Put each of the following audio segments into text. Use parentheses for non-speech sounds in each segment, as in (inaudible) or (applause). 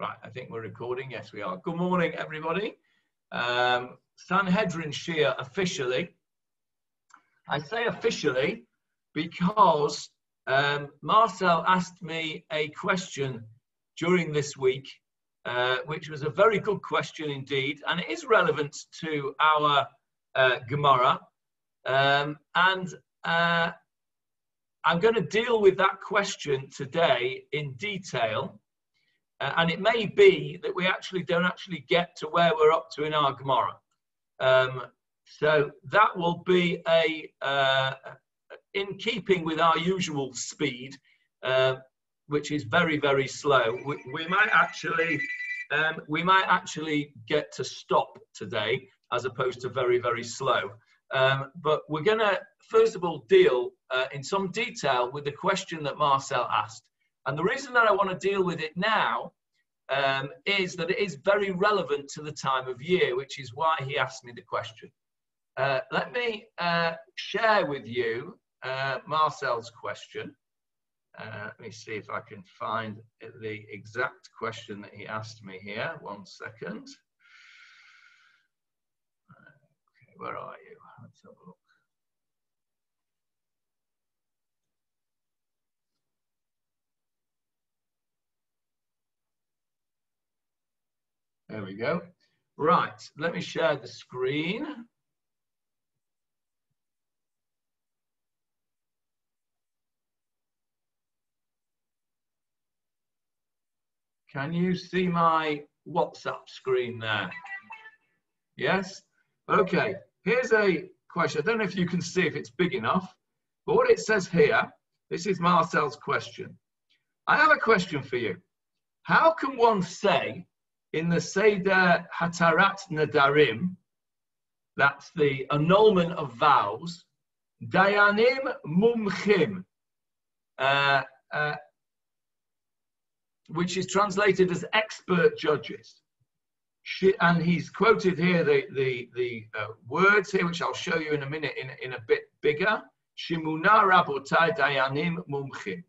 Right, I think we're recording. Yes, we are. Good morning, everybody. Um, Sanhedrin Shiur officially. I say officially because um, Marcel asked me a question during this week, uh, which was a very good question indeed, and it is relevant to our uh, Gemara. Um, and uh, I'm going to deal with that question today in detail. Uh, and it may be that we actually don't actually get to where we're up to in our Gemara. Um, so that will be a, uh, in keeping with our usual speed, uh, which is very, very slow. We, we might actually, um, we might actually get to stop today as opposed to very, very slow. Um, but we're going to, first of all, deal uh, in some detail with the question that Marcel asked. And the reason that I want to deal with it now um, is that it is very relevant to the time of year, which is why he asked me the question. Uh, let me uh, share with you uh, Marcel's question. Uh, let me see if I can find the exact question that he asked me here. One second. Okay, where are you? Let's have a look. There we go. Right, let me share the screen. Can you see my WhatsApp screen there? Yes? Okay, here's a question. I don't know if you can see if it's big enough, but what it says here, this is Marcel's question. I have a question for you. How can one say in the Seder Hatarat Nedarim, that's the annulment of vows, Dayanim Mumchim, uh, uh, which is translated as expert judges. And he's quoted here the, the, the uh, words here, which I'll show you in a minute in, in a bit bigger. Shimuna Rabotai Dayanim Mumchim.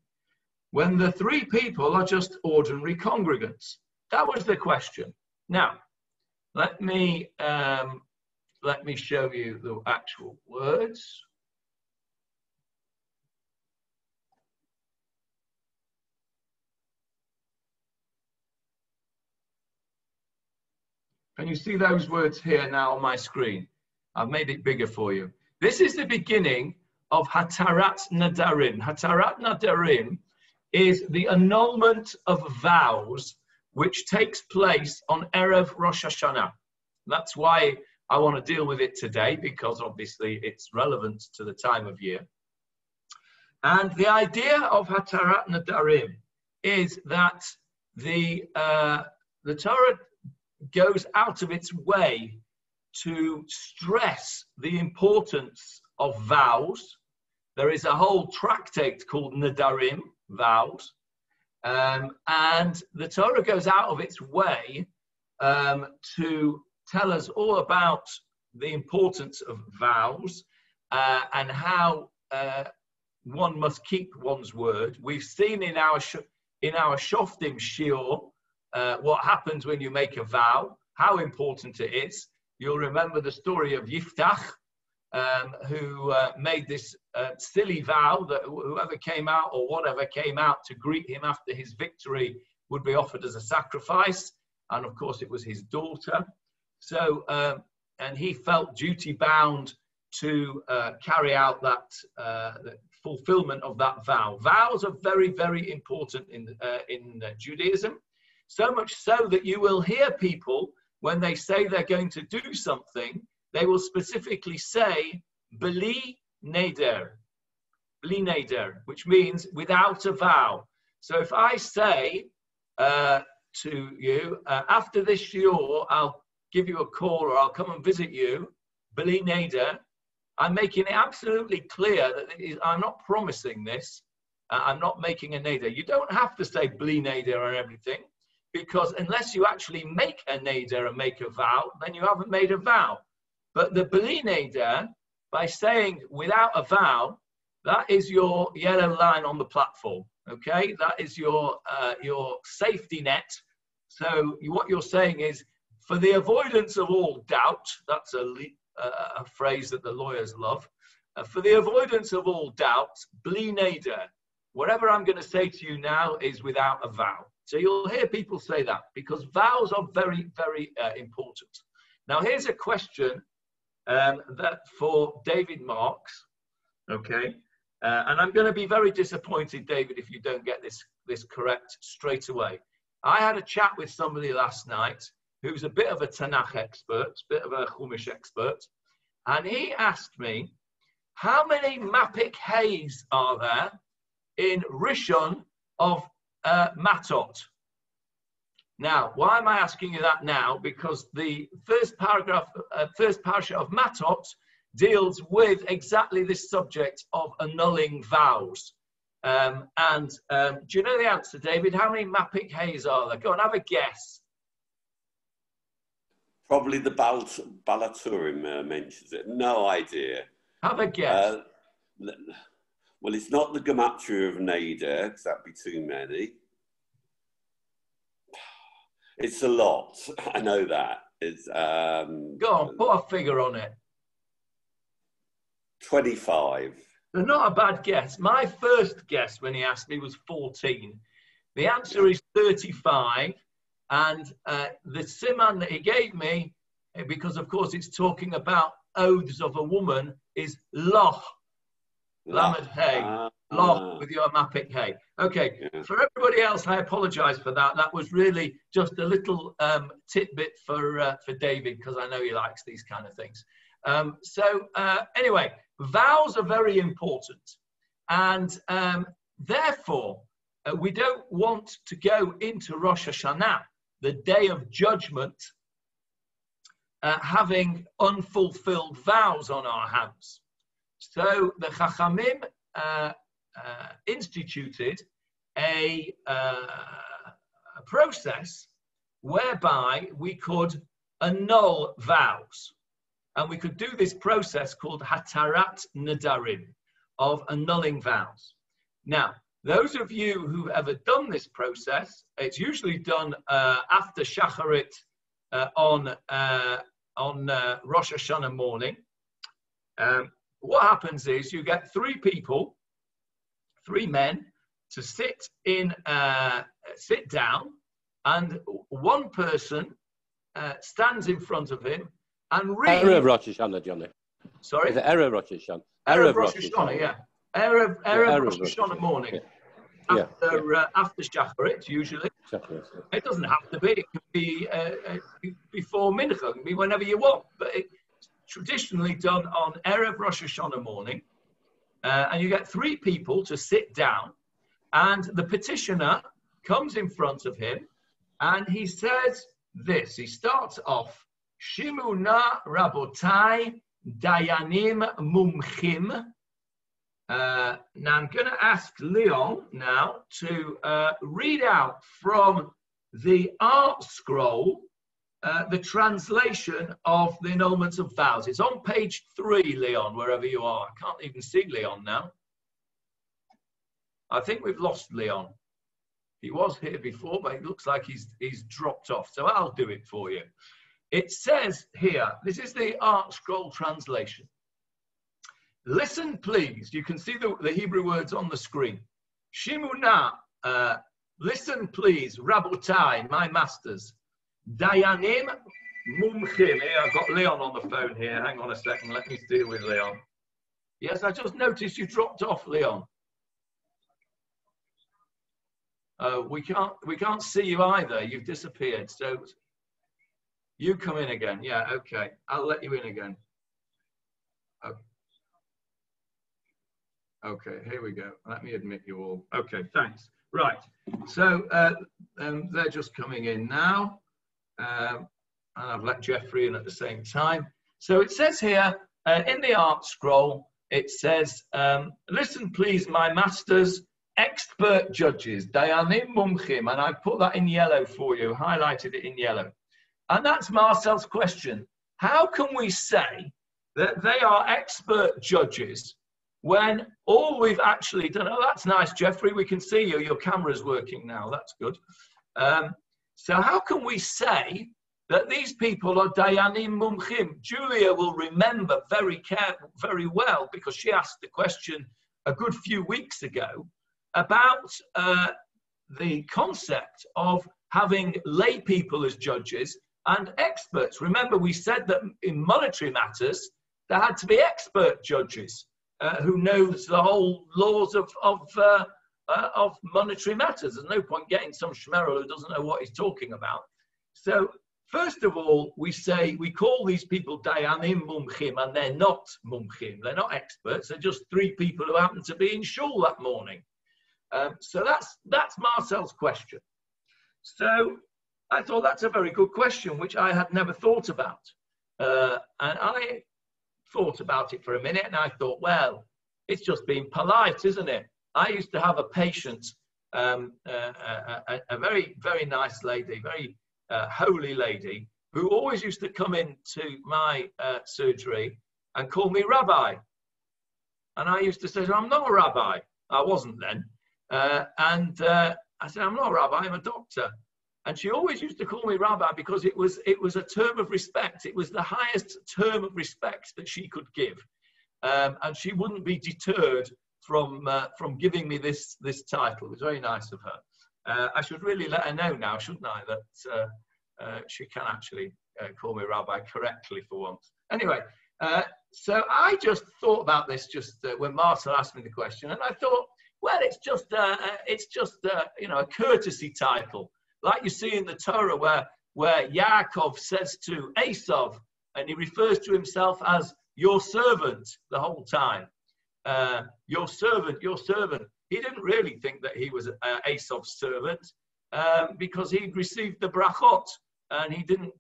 When the three people are just ordinary congregants. That was the question. Now, let me um, let me show you the actual words. Can you see those words here now on my screen? I've made it bigger for you. This is the beginning of Hatarat Nedarim. Hatarat Nedarim is the annulment of vows which takes place on Erev Rosh Hashanah. That's why I want to deal with it today, because obviously it's relevant to the time of year. And the idea of Hatarat Nedarim is that the, uh, the Torah goes out of its way to stress the importance of vows. There is a whole tractate called Nedarim, vows, um, and the Torah goes out of its way um, to tell us all about the importance of vows uh, and how uh, one must keep one's word. We've seen in our in our Shoftim Shiur uh, what happens when you make a vow, how important it is. You'll remember the story of Yiftach, um, who uh, made this uh, silly vow that whoever came out or whatever came out to greet him after his victory would be offered as a sacrifice. And of course, it was his daughter. So, um, and he felt duty bound to uh, carry out that uh, fulfillment of that vow. Vows are very, very important in, uh, in Judaism. So much so that you will hear people when they say they're going to do something, they will specifically say beli neder, bli neder, which means without a vow. So if I say uh, to you, uh, after this year, I'll give you a call or I'll come and visit you, bli neder, I'm making it absolutely clear that I'm not promising this. Uh, I'm not making a neder. You don't have to say bli neder and everything, because unless you actually make a neder and make a vow, then you haven't made a vow. But the Belineder, by saying without a vow, that is your yellow line on the platform. Okay, that is your uh, your safety net So what you're saying is, for the avoidance of all doubt, that's a, a phrase that the lawyers love. Uh, for the avoidance of all doubt, bli neder, whatever I'm going to say to you now is without a vow. So you'll hear people say that because vows are very, very uh, important. Now here's a question um, that for David Marks, okay, uh, and I'm going to be very disappointed, David, if you don't get this this correct straight away. I had a chat with somebody last night who's a bit of a Tanakh expert, a bit of a Chumash expert, and he asked me, how many Mapik Hays are there in Rishon of uh, Matot? Now, why am I asking you that now? Because the first paragraph, uh, first parasha of Matot deals with exactly this subject of annulling vows. Um, and um, do you know the answer, David? How many Mapik Hays are there? Go and have a guess. Probably the Bal- Baal HaTurim uh, mentions it. No idea. Have a guess. Uh, well, it's not the Gematria of Nader, because that'd be too many. It's a lot. (laughs) I know that. It's um, go on, put a figure on it. Twenty-five. not a bad guess. My first guess when he asked me was fourteen. The answer is thirty-five, and uh, the siman that he gave me, eh, because of course it's talking about oaths of a woman, is loch. Lamed hay. Uh, with your Mapik hay. Okay, yeah. for everybody else, I apologise for that. That was really just a little um, tidbit for uh, for David because I know he likes these kind of things. Um, so uh, anyway, vows are very important, and um, therefore uh, we don't want to go into Rosh Hashanah, the day of judgment, uh, having unfulfilled vows on our hands. So the Chachamim uh, instituted a, uh, a process whereby we could annul vows. And we could do this process called Hatarat Nedarim, of annulling vows. Now, those of you who've ever done this process, it's usually done uh, after Shacharit uh, on, uh, on uh, Rosh Hashanah morning. Um, what happens is you get three people three men to sit in, uh, sit down, and one person uh, stands in front of him and reads. Erev Rosh Hashanah, Johnny. Sorry? Is it Erev Rosh Hashanah? Erev Rosh Hashanah, yeah. Erev, Erev yeah, Rosh Hashanah morning. Yeah. After, yeah. Uh, after Shacharit, usually. Shacharit. It doesn't have to be. It can be uh, uh, before Mincha. It can be whenever you want. But it's traditionally done on Erev Rosh Hashanah morning. Uh, and you get three people to sit down, and the petitioner comes in front of him and he says this. He starts off, Shimuna Rabotai Dayanim Mumchim. Uh, now I'm going to ask Leon now to uh, read out from the ArtScroll uh, the translation of the annulments of vows. It's on page three, Leon, wherever you are. I can't even see Leon now. I think we've lost Leon. He was here before, but it looks like he's, he's dropped off. So I'll do it for you. It says here, this is the Art Scroll translation. Listen, please. You can see the, the Hebrew words on the screen. Shimuna, uh, listen, please. Rabotai, my masters. Dayanim Mumchim. Here, I've got Leon on the phone here. Hang on a second. Let me deal with Leon. Yes, I just noticed you dropped off, Leon. Uh, we can't we can't see you either. You've disappeared. So you come in again. Yeah, okay. I'll let you in again. Okay. Okay, here we go. Let me admit you all. Okay, thanks. Right. So uh, um, they're just coming in now. Um, and I've let Jeffrey in at the same time. So it says here uh, in the art scroll, it says, um, listen please, my masters, expert judges, Dayanim Mumchim, and I put that in yellow for you, highlighted it in yellow. And that's Marcel's question. How can we say that they are expert judges when all we've actually done, oh, that's nice, Jeffrey, we can see you, your camera's working now, that's good. Um, So how can we say that these people are Dayanim Mumchim? Julia will remember very care, very well because she asked the question a good few weeks ago about uh, the concept of having lay people as judges and experts. Remember, we said that in monetary matters, there had to be expert judges uh, who knows the whole laws of, of, uh, uh, of monetary matters. There's no point getting some schmerel who doesn't know what he's talking about. So, first of all, we say we call these people dayanim mumchim, and they're not mumchim. They're not experts. They're just three people who happen to be in shul that morning. Um, so that's that's Marcel's question. So I thought that's a very good question, which I had never thought about. Uh, and I thought about it for a minute and I thought, well, it's just being polite, isn't it? I used to have a patient, um, uh, a, a, a, very, very nice lady, very uh, holy lady, who always used to come into my uh, surgery and call me rabbi. And I used to say, I'm not a rabbi. I wasn't then. Uh, and uh, I said, I'm not a rabbi, I'm a doctor. And she always used to call me rabbi because it was, it was a term of respect. It was the highest term of respect that she could give. Um, and she wouldn't be deterred from, uh, from giving me this, this title. It was very nice of her. Uh, I should really let her know now, shouldn't I, that uh, uh she can actually uh, call me rabbi correctly for once. Anyway, uh, so I just thought about this just when Marcel asked me the question, and I thought, well, it's just it's just you know a courtesy title, like you see in the Torah, where where Yaakov says to Esav, and he refers to himself as your servant the whole time. Uh, your servant, your servant. He didn't really think that he was uh, Esav's servant um, because he'd received the brachot, and he didn't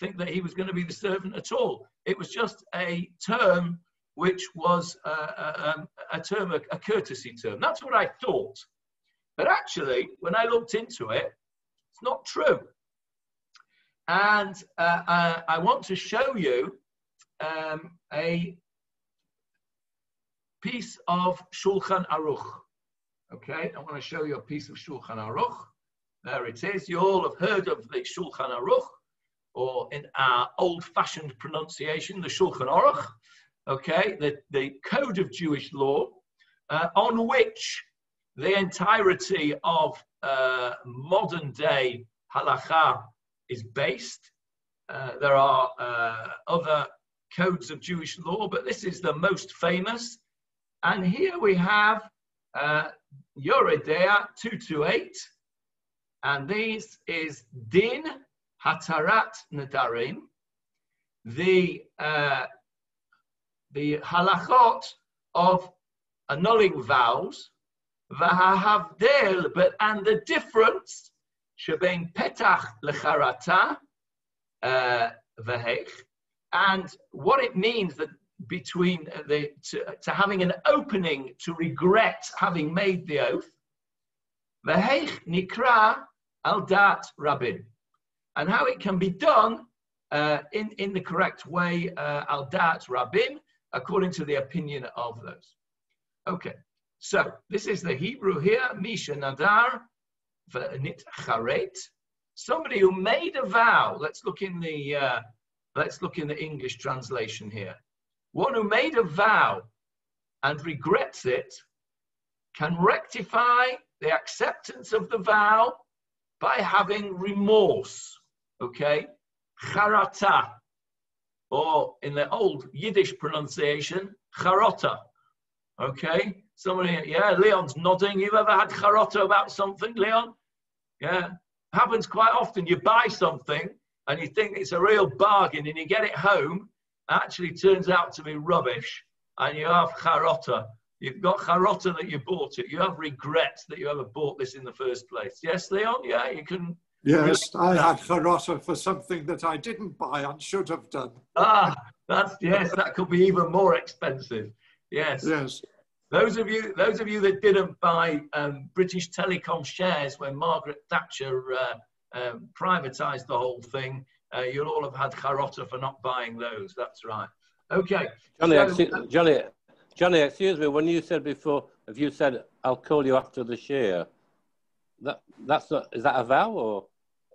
think that he was going to be the servant at all. It was just a term which was a, a, a term, a, a courtesy term. That's what I thought. But actually, when I looked into it, it's not true. And uh, uh, I want to show you um, a piece of Shulchan Aruch. Okay, I want to show you a piece of Shulchan Aruch. There it is. You all have heard of the Shulchan Aruch, or in our old-fashioned pronunciation, the Shulchan Aruch okay, the, the code of Jewish law, uh, on which the entirety of uh, modern day halacha is based. Uh, there are uh, other codes of Jewish law, but this is the most famous. And here we have uh, Yoreh De'ah 228, and this is Din Hatarat Nedarim. The uh, the halachot of annulling vows, v'hahavdel, but and the difference shebein petach lecharata uh, v'hech, and what it means that between the to, to, having an opening to regret having made the oath, v'hech nikra al dat rabin, and how it can be done uh, in in the correct way uh, al dat rabin according to the opinion of those. Okay, so this is the Hebrew here, Misha Nadar, V'nit Charet. Somebody who made a vow. Let's look in the uh, let's look in the English translation here. One who made a vow and regrets it can rectify the acceptance of the vow by having remorse. Okay, charata or in the old Yiddish pronunciation, charota. Okay? Somebody, yeah, Leon's nodding. You've ever had charota about something, Leon? Yeah. Happens quite often. You buy something and you think it's a real bargain and you get it home, actually turns out to be rubbish, and you have charota. You've got charota that you bought it. You have regrets that you ever bought this in the first place. Yes, Leon? Yeah, you can Yes, I had charota for something that I didn't buy and should have done. Ah, that's yes, that could be even more expensive. Yes. Yes. Those of you, those of you that didn't buy um, British Telecom shares when Margaret Thatcher uh, um, privatised the whole thing, uh, you'll all have had charota for not buying those. That's right. Okay. Johnny, so, excuse, Johnny, Johnny, excuse me. When you said before, if you said I'll call you after the share, that that's not, is that a vow or?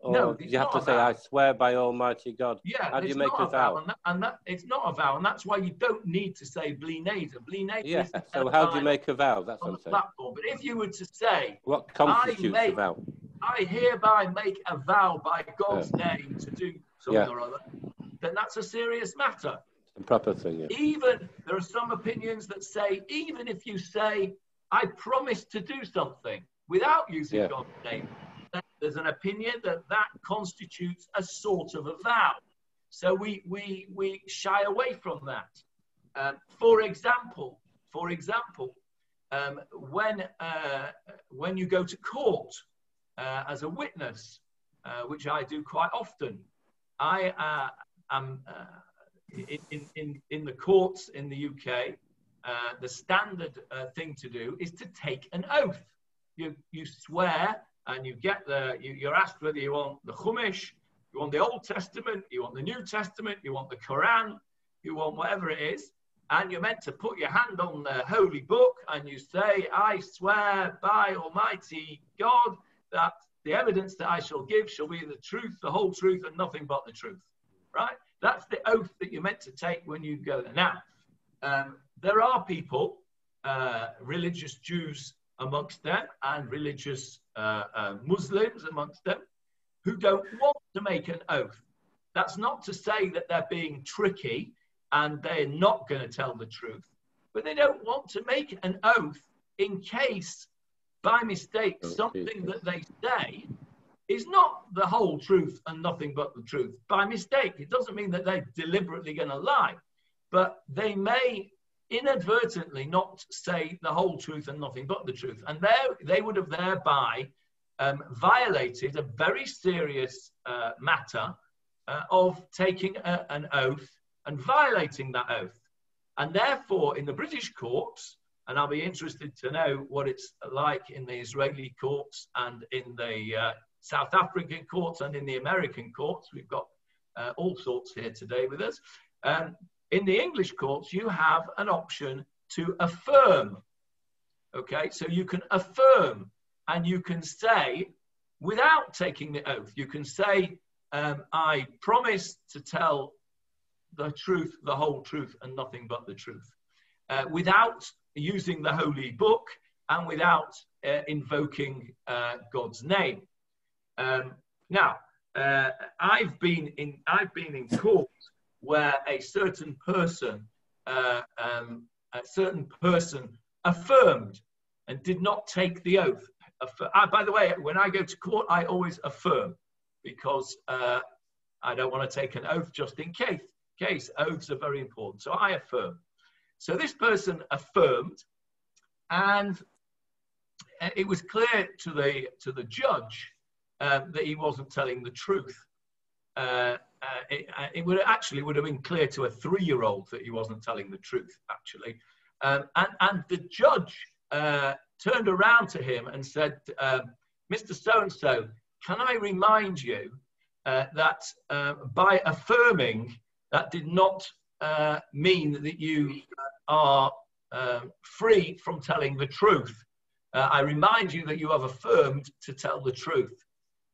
Or No, you have to a say. I swear by Almighty God? Yeah, How do you make a a vow, vow? and, that, and that it's not a vow, and that's why you don't need to say blineda. Blineda Yeah, so how do you make a vow? That's on what I'm saying. platform. But if you were to say, What constitutes a make- vow? I hereby make a vow by God's name to do something Yeah. or other, then that's a serious matter. The proper thing, yeah. Even there are some opinions that say, even if you say, I promise to do something without using Yeah. God's name, then there's an opinion that that constitutes a sort of a vow. So we we we shy away from that. Um, for example, for example, um, when uh, when you go to court uh, as a witness, uh, which I do quite often, I uh, am uh, in, in, in, the courts in the UK. Uh, the standard uh, thing to do is to take an oath. You you swear and you get the you, you're asked whether you want the Chumash, you want the Old Testament, you want the New Testament, you want the Quran, you want whatever it is, and you're meant to put your hand on the holy book and you say, I swear by Almighty God that the evidence that I shall give shall be the truth, the whole truth, and nothing but the truth. Right? That's the oath that you're meant to take when you go there. Now, um, there are people, uh, religious Jews amongst them, and religious uh, uh, Muslims amongst them, who don't want to make an oath. That's not to say that they're being tricky and they're not going to tell the truth, but they don't want to make an oath in case, by mistake, Oh, something that they say is not the whole truth and nothing but the truth. By mistake, it doesn't mean that they're deliberately going to lie, but they may inadvertently not say the whole truth and nothing but the truth. And there, they would have thereby um, violated a very serious uh, matter uh, of taking a, an oath and violating that oath. And therefore, in the British courts, and I'll be interested to know what it's like in the Israeli courts and in the uh, South African courts and in the American courts. We've got uh, all sorts here today with us. Um, in the English courts, you have an option to affirm. Okay, so you can affirm and you can say, without taking the oath, you can say, um, I promise to tell the truth, the whole truth, and nothing but the truth, uh, without using the holy book and without uh, invoking uh, God's name. Um, now, uh, I've been in I've been in court where a certain person, uh, um, a certain person affirmed and did not take the oath. Ah, by the way, when I go to court, I always affirm because uh, I don't want to take an oath just in case. Case oaths are very important, so I affirm. So this person affirmed, and uh, it was clear to the to the judge um, that he wasn't telling the truth. Uh, uh, it, uh, it would actually would have been clear to a three-year-old that he wasn't telling the truth, actually. Um, and, and the judge uh, turned around to him and said, um, "Mr. So-and-so, can I remind you uh, that uh, by affirming that did not uh, mean that you are um, free from telling the truth. Uh, I remind you that you have affirmed to tell the truth."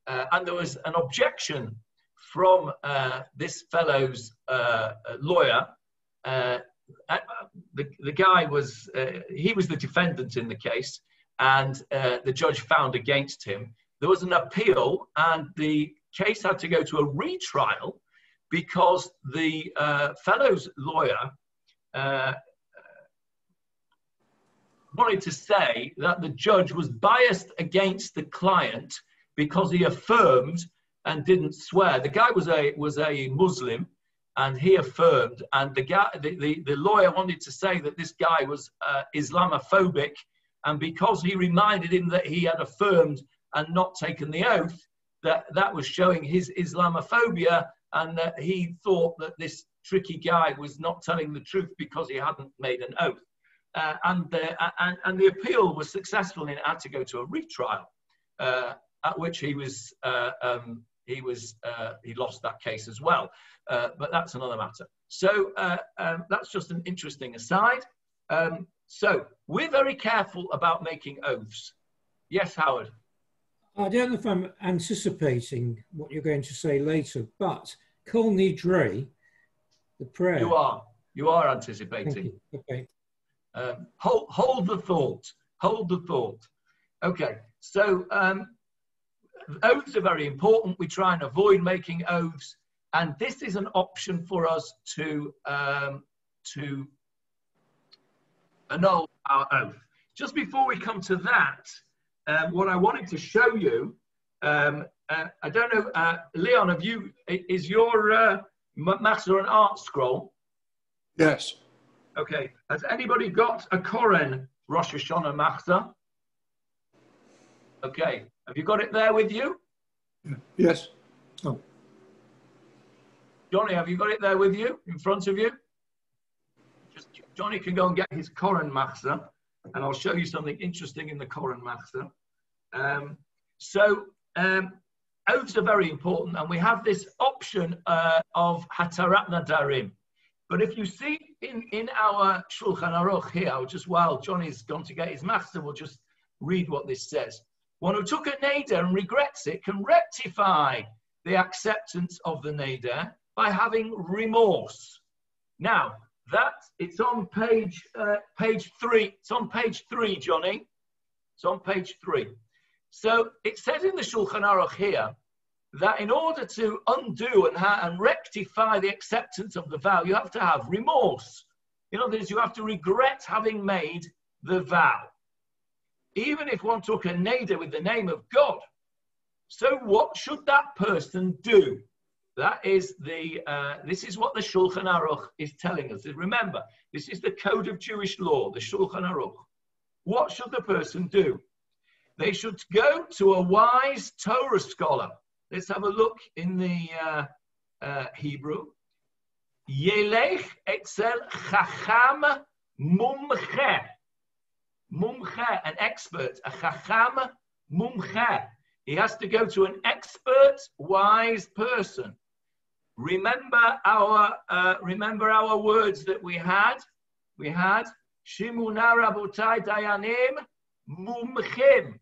Uh, and there was an objection from uh, this fellow's uh, lawyer. The, the guy was, he was the defendant in the case, and the judge found against him. There was an appeal, and the case had to go to a retrial because the uh, fellow's lawyer uh, wanted to say that the judge was biased against the client because he affirmed and didn't swear. The guy was a was a Muslim, and he affirmed. And the guy, the, the, the lawyer wanted to say that this guy was uh, Islamophobic, and because he reminded him that he had affirmed and not taken the oath, that that was showing his Islamophobia, and that he thought that this tricky guy was not telling the truth because he hadn't made an oath. Uh, and, the, and, and the appeal was successful and it had to go to a retrial. Uh, at which he was uh, um, he was uh, he lost that case as well. Uh, but that's another matter. So uh, um, that's just an interesting aside. Um, so we're very careful about making oaths. Yes, Howard. I don't know if I'm anticipating what you're going to say later, but Kol Nidre, the prayer. You are. You are anticipating. you. Okay. Um, hold, hold the thought. Hold the thought. Okay, so um, oaths are very important. We try and avoid making oaths, and this is an option for us to um, to annul our oath. Just before we come to that, um, what I wanted to show you, um, uh, I don't know, uh, Leon, have you is your uh, M- Machzor and Art scroll? Yes. Okay. Has anybody got a Koren Rosh Hashanah Machzor? Okay. Have you got it there with you? Yes. Oh, Johnny, have you got it there with you, in front of you? Just, Johnny can go and get his Koren Machzor, and I'll show you something interesting in the Koren Machzor. Um, so, um, oaths are very important, and we have this option uh, of Hatarat Nedarim. But if you see in, in our Shulchan Aruch here, just while Johnny's gone to get his Machzor, we'll just read what this says. One who took a neder and regrets it can rectify the acceptance of the neder by having remorse. Now, that it's on page uh, page three. It's on page three, Johnny. It's on page three. So it says in the Shulchan Aruch here that in order to undo and, ha- and rectify the acceptance of the vow, you have to have remorse. In other words, you have to regret having made the vow. Even if one took a neder with the name of God. So what should that person do? That is the, uh, this is what the Shulchan Aruch is telling us. Remember, this is the code of Jewish law, the Shulchan Aruch. What should the person do? They should go to a wise Torah scholar. Let's have a look in the uh, uh, Hebrew. Yelech etzel chacham mumche. Mumche, an expert. A chacham mumche. He has to go to an expert, wise person. Remember our uh, remember our words that we had. We had Shimuna Rabotai Dayanim Mumchim,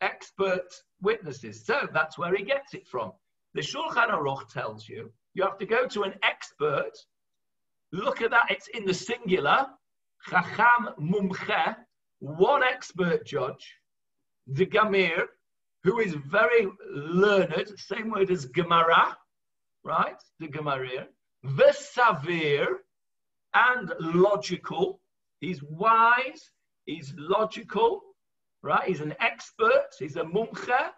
expert witnesses. So that's where he gets it from. The Shulchan Aruch tells you you have to go to an expert. Look at that; it's in the singular. Chacham Mumche, one expert judge, the Gamir, who is very learned, same word as Gemara, right? The Gemara, the Savir, and logical. He's wise, he's logical, right? He's an expert, he's a mumcha,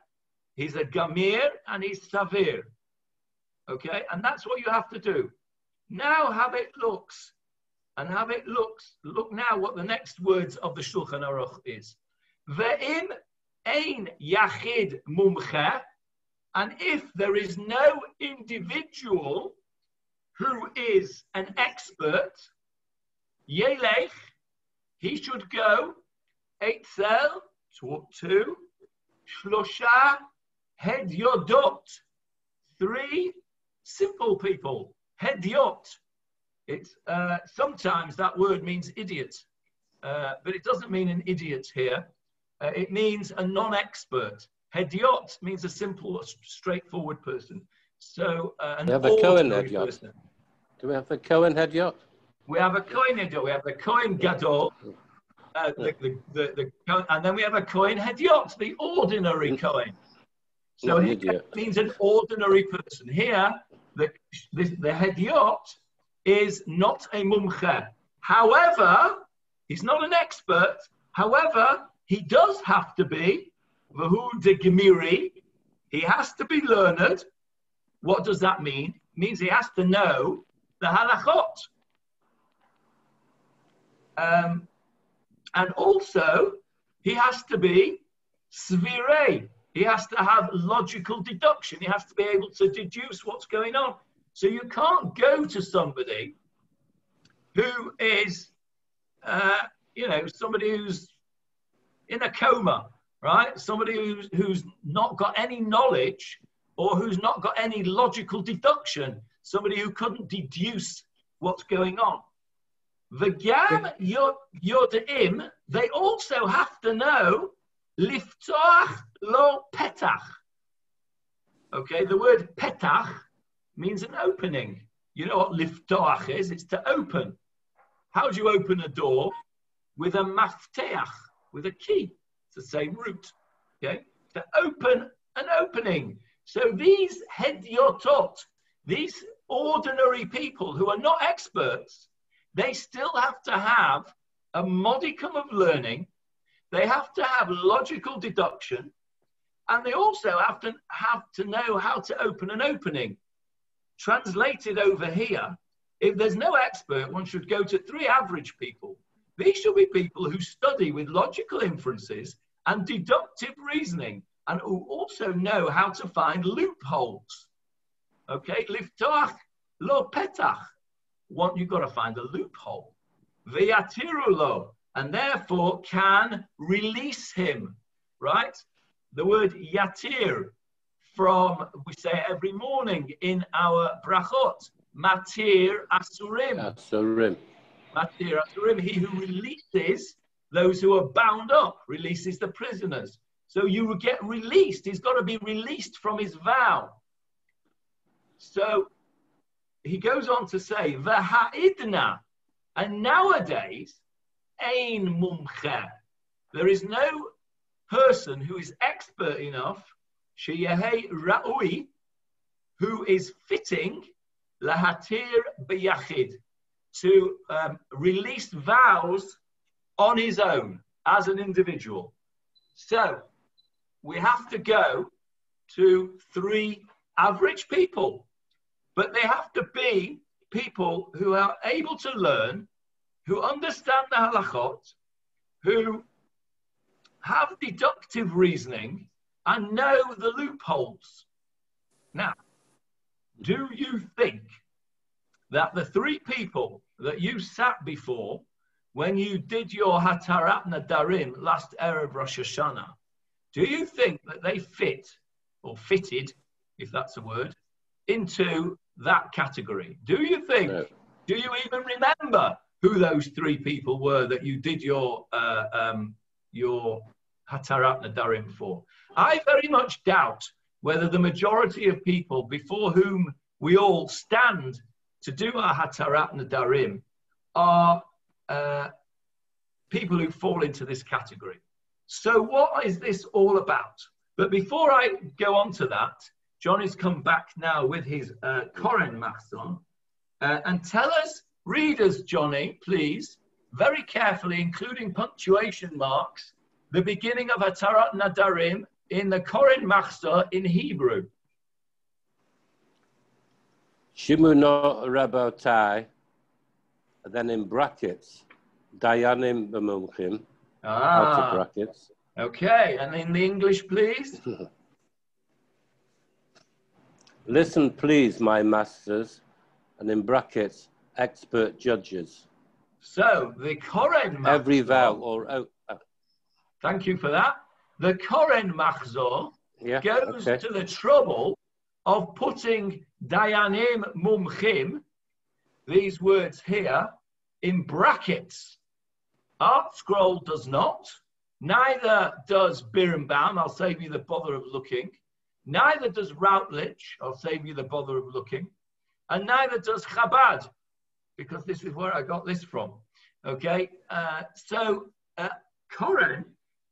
he's a Gamir, and he's Savir. Okay, and that's what you have to do. Now have it looks, and have it looks. Look now what the next words of the Shulchan Aruch is. Ve'im ein yachid mumcha, and if there is no individual who is an expert, yelech, he should go etzel to, to shlosha hedyodot, three simple people. Hedyot. It's uh, sometimes that word means idiot, uh, but it doesn't mean an idiot here. Uh, it means a non-expert. Hediot means a simple, straightforward person. So uh, an We have a Cohen Hediot. person. Do we have a Cohen yacht? We have a Cohen Hediot. We have the Cohen Gadol. Uh, the, the, the, the, and then we have a Cohen Hediot, the ordinary. So Not an Hediot idiot. means an ordinary person. Here, the, the, the Hediot is not a mumche. However, he's not an expert. However, he does have to be Vahu de Gemiri. He has to be learned. What does that mean? It means he has to know the halachot. Um, and also, he has to be svire. He has to have logical deduction. He has to be able to deduce what's going on. So you can't go to somebody who is, uh, you know, somebody who's in a coma, right? Somebody who's, who's not got any knowledge or who's not got any logical deduction. Somebody who couldn't deduce what's going on. The gam yodaim, they also have to know liftoach lo petach. Okay, the word petach means an opening. You know what liftoach is? It's to open. How do you open a door? With a mafteach, with a key. The same root. Okay, to open an opening. So these hedyotot, these ordinary people who are not experts, they still have to have a modicum of learning. They have to have logical deduction, and they also have to have to know how to open an opening. Translated over here, if there's no expert, one should go to three average people. These should be people who study with logical inferences and deductive reasoning and who also know how to find loopholes. Okay, liftoach lo petach. One, you've got to find a loophole. Veyatirulo, and therefore can release him, right? The word yatir from, we say every morning in our brachot, matir asurim. Asurim. Matir asurim, he who releases those who are bound up, releases the prisoners. So you get released. He's got to be released from his vow. So he goes on to say, V'ha'idna, and nowadays, ein mumche. There is no person who is expert enough, sheyehe ra'ui, who is fitting lahatir biyachid, to um, release vows on his own as an individual. So we have to go to three average people, but they have to be people who are able to learn, who understand the halachot, who have deductive reasoning, and know the loopholes. Now, do you think that the three people that you sat before when you did your Hatarat Nedarim last Erev Rosh Hashanah, do you think that they fit or fitted, if that's a word, into that category? Do you think? No. Do you even remember who those three people were that you did your uh, um, your Hatarat Nedarim for? I very much doubt whether the majority of people before whom we all stand to do our Hatarat Nedarim are uh, people who fall into this category. So, what is this all about? But before I go on to that, John has come back now with his uh, Machzor. Uh, and tell us, readers, Johnny, please, very carefully, including punctuation marks, the beginning of Atarat Nedarim in the Koren Machzor in Hebrew. Shimuna Rabotai, then in brackets, Dayanim B'mumchim, Ah, out of brackets. okay. And in the English, please. (laughs) Listen, please, my masters, and in brackets, expert judges. So the Koren Machzor. Every vowel or oh, oh, Thank you for that. The Koren Machzor yeah, goes okay. to the trouble of putting Dayanim Mumchim, these words here, in brackets. Art Scroll does not. Neither does Birnbaum. I'll save you the bother of looking. Neither does Routledge. I'll save you the bother of looking. And neither does Chabad, because this is where I got this from. Okay, uh, so uh, Koren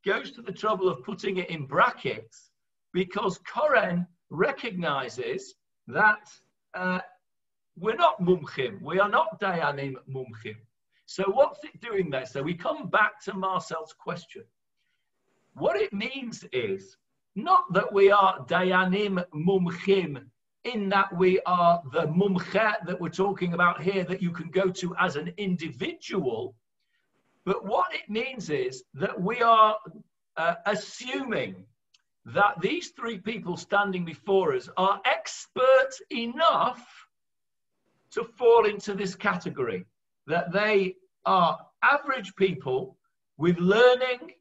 goes to the trouble of putting it in brackets because Koren recognizes that uh, we're not mumchim, we are not dayanim mumchim. So what's it doing there? So we come back to Marcel's question. What it means is not that we are dayanim mumchim in that we are the mumche that we're talking about here that you can go to as an individual, but what it means is that we are uh, assuming that these three people standing before us are expert enough to fall into this category, that they are average people with learning,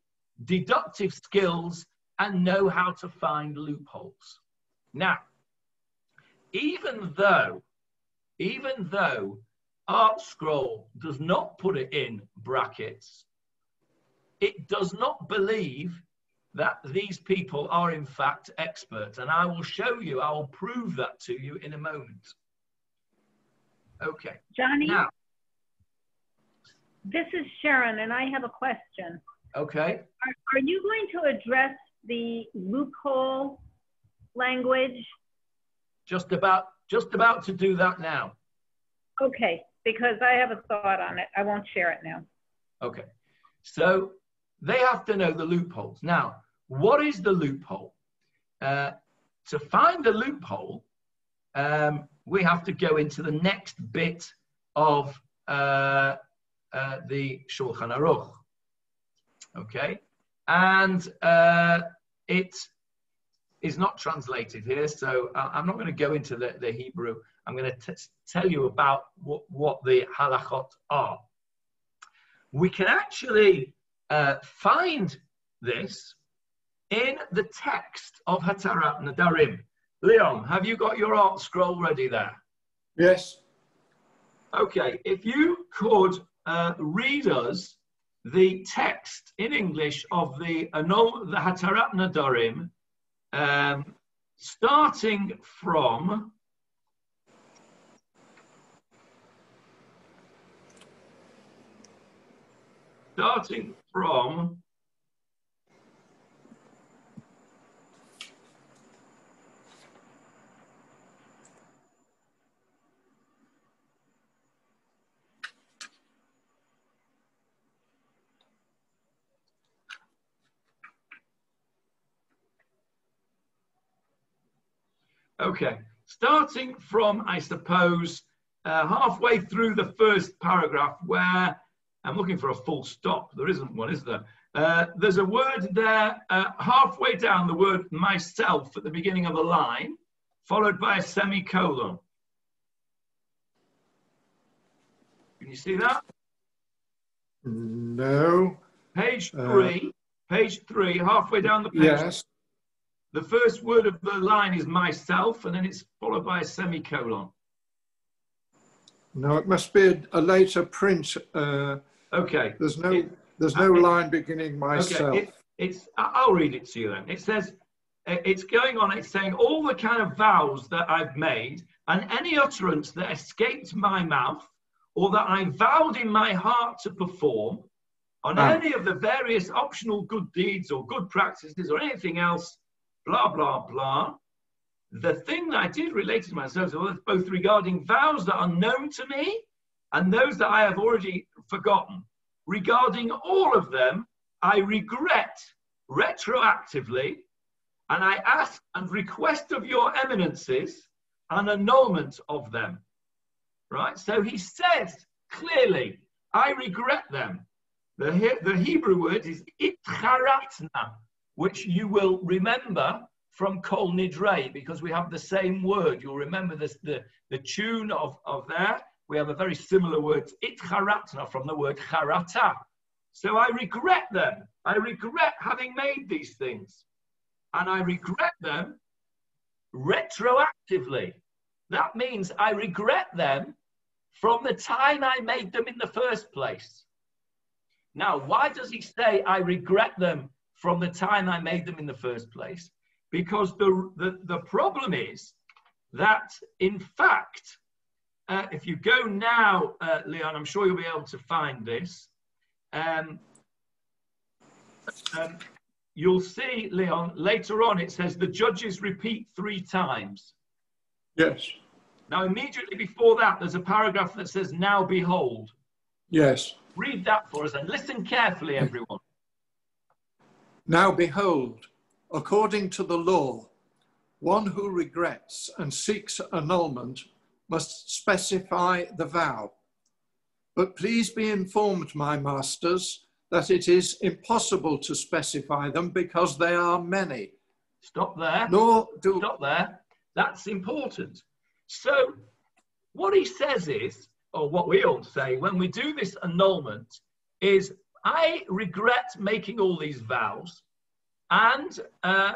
deductive skills, and know how to find loopholes. Now, even though, even though Art Scroll does not put it in brackets, it does not believe that these people are in fact experts. And I will show you, I will prove that to you in a moment. Okay. Johnny, Now, this is Sharon, and I have a question. okay. Are, are you going to address the loophole language? Just about, just about to do that now. Okay, because I have a thought on it. I won't share it now. Okay. So they have to know the loopholes. Now, what is the loophole? Uh, to find the loophole, um, we have to go into the next bit of uh, uh, the Shulchan Aruch. Okay. And uh, it is not translated here, so I'm not going to go into the, the Hebrew. I'm going to tell you about what, what the halachot are. We can actually uh, find this in the text of Hatarat Nedarim. Leon, have you got your ArtScroll ready there? Yes. Okay, if you could uh, read us the text in English of the the Hatarat Nedarim, um, starting from starting from Okay, starting from, I suppose, uh, halfway through the first paragraph where I'm looking for a full stop. There isn't one, is there? Uh, there's a word there uh, halfway down the word myself at the beginning of a line, followed by a semicolon. Can you see that? No. Page Uh, three, page three, halfway down the page. Yes. The first word of the line is myself, and then it's followed by a semicolon. No, it must be a, a later print. Uh, Okay. there's no It- there's no I- line beginning myself. Okay, it, it's. I- I'll read it to you then. It says, uh, it's going on. It's saying all the kind of vows that I've made, and any utterance that escaped my mouth, or that I vowed in my heart to perform, on Ah. any of the various optional good deeds or good practices or anything else, blah blah blah. The thing that I did relate to myself was both regarding vows that are known to me and those that I have already forgotten. Regarding all of them, I regret retroactively, and I ask and request of your eminences an annulment of them. Right? So he says clearly, I regret them. The, He- the Hebrew word is itcharatna, which you will remember from Kol Nidre, because we have the same word. You'll remember this, the, the tune of, of there. We have a very similar word, itcharatna, from the word charata. So I regret them. I regret having made these things. And I regret them retroactively. That means I regret them from the time I made them in the first place. Now, why does he say I regret them from the time I made them in the first place? Because the, the, the problem is that, in fact, uh, if you go now, uh, Leon, I'm sure you'll be able to find this. Um, um, you'll see, Leon, later on it says the judges repeat three times. Yes. Now, immediately before that, there's a paragraph that says, Now behold. Yes. Read that for us and listen carefully, everyone. Now behold, according to the law, one who regrets and seeks annulment must specify the vow. But please be informed, my masters, that it is impossible to specify them because they are many. Stop there. Nor do Stop there. That's important. So, what he says is, or what we all say when we do this annulment, is I regret making all these vows. And uh,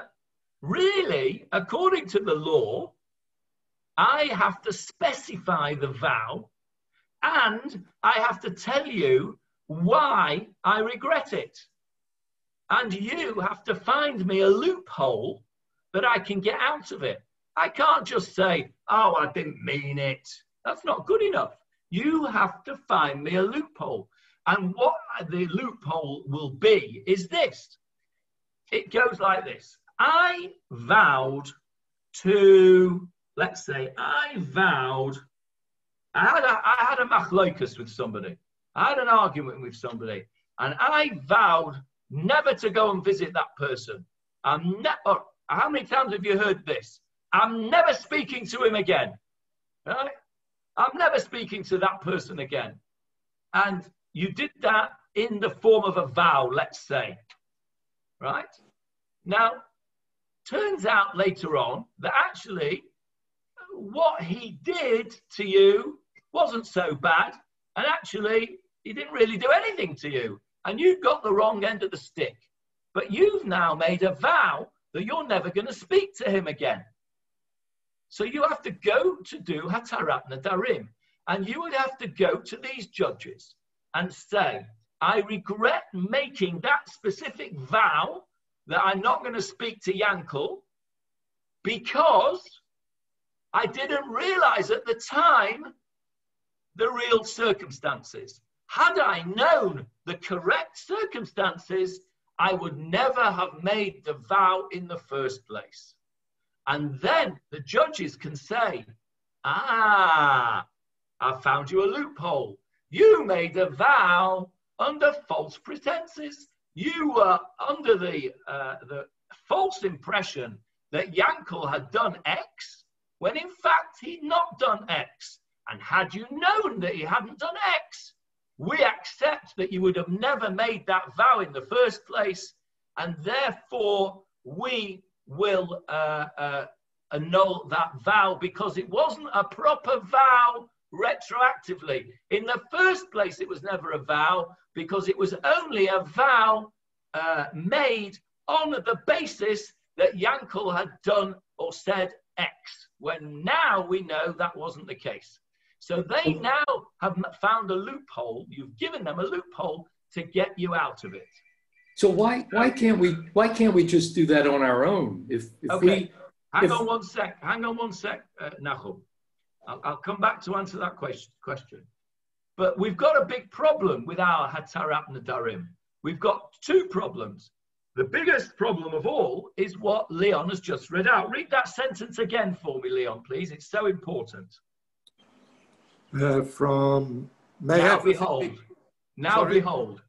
really, according to the law, I have to specify the vow and I have to tell you why I regret it. And you have to find me a loophole that I can get out of it. I can't just say, oh, I didn't mean it. That's not good enough. You have to find me a loophole. And what the loophole will be is this it goes like this I vowed to, let's say, I vowed, I had a, I had a machloikus with somebody. I had an argument with somebody, and I vowed never to go and visit that person. I'm never, oh, how many times have you heard this? I'm never speaking to him again. Right? I'm never speaking to that person again. And you did that in the form of a vow, let's say. Right? Now, turns out later on that actually what he did to you wasn't so bad. And actually, he didn't really do anything to you. And you got the wrong end of the stick. But you've now made a vow that you're never going to speak to him again. So you have to go to do Hatarat Nedarim. And you would have to go to these judges and say, I regret making that specific vow that I'm not going to speak to Yankel because I didn't realize at the time the real circumstances. Had I known the correct circumstances, I would never have made the vow in the first place. And then the judges can say, ah, I found you a loophole. You made a vow under false pretenses. You were under the, uh, the false impression that Yankel had done X, when in fact he'd not done X. And had you known that he hadn't done X, we accept that you would have never made that vow in the first place, and therefore we will uh, uh, annul that vow because it wasn't a proper vow retroactively. In the first place, it was never a vow because it was only a vow uh, made on the basis that Yankel had done or said X, when now we know that wasn't the case. So they now have found a loophole. You've given them a loophole to get you out of it. So why why can't we why can't we just do that on our own? If, if okay. we hang if- on one sec. Hang on one sec, uh, Nahum. I'll, I'll come back to answer that question. Question. But we've got a big problem with our Hatarat Nedarim. We've got two problems. The biggest problem of all is what Leon has just read out. Read that sentence again for me, Leon, please. It's so important. Uh, from may now behold. be- Now Sorry? behold.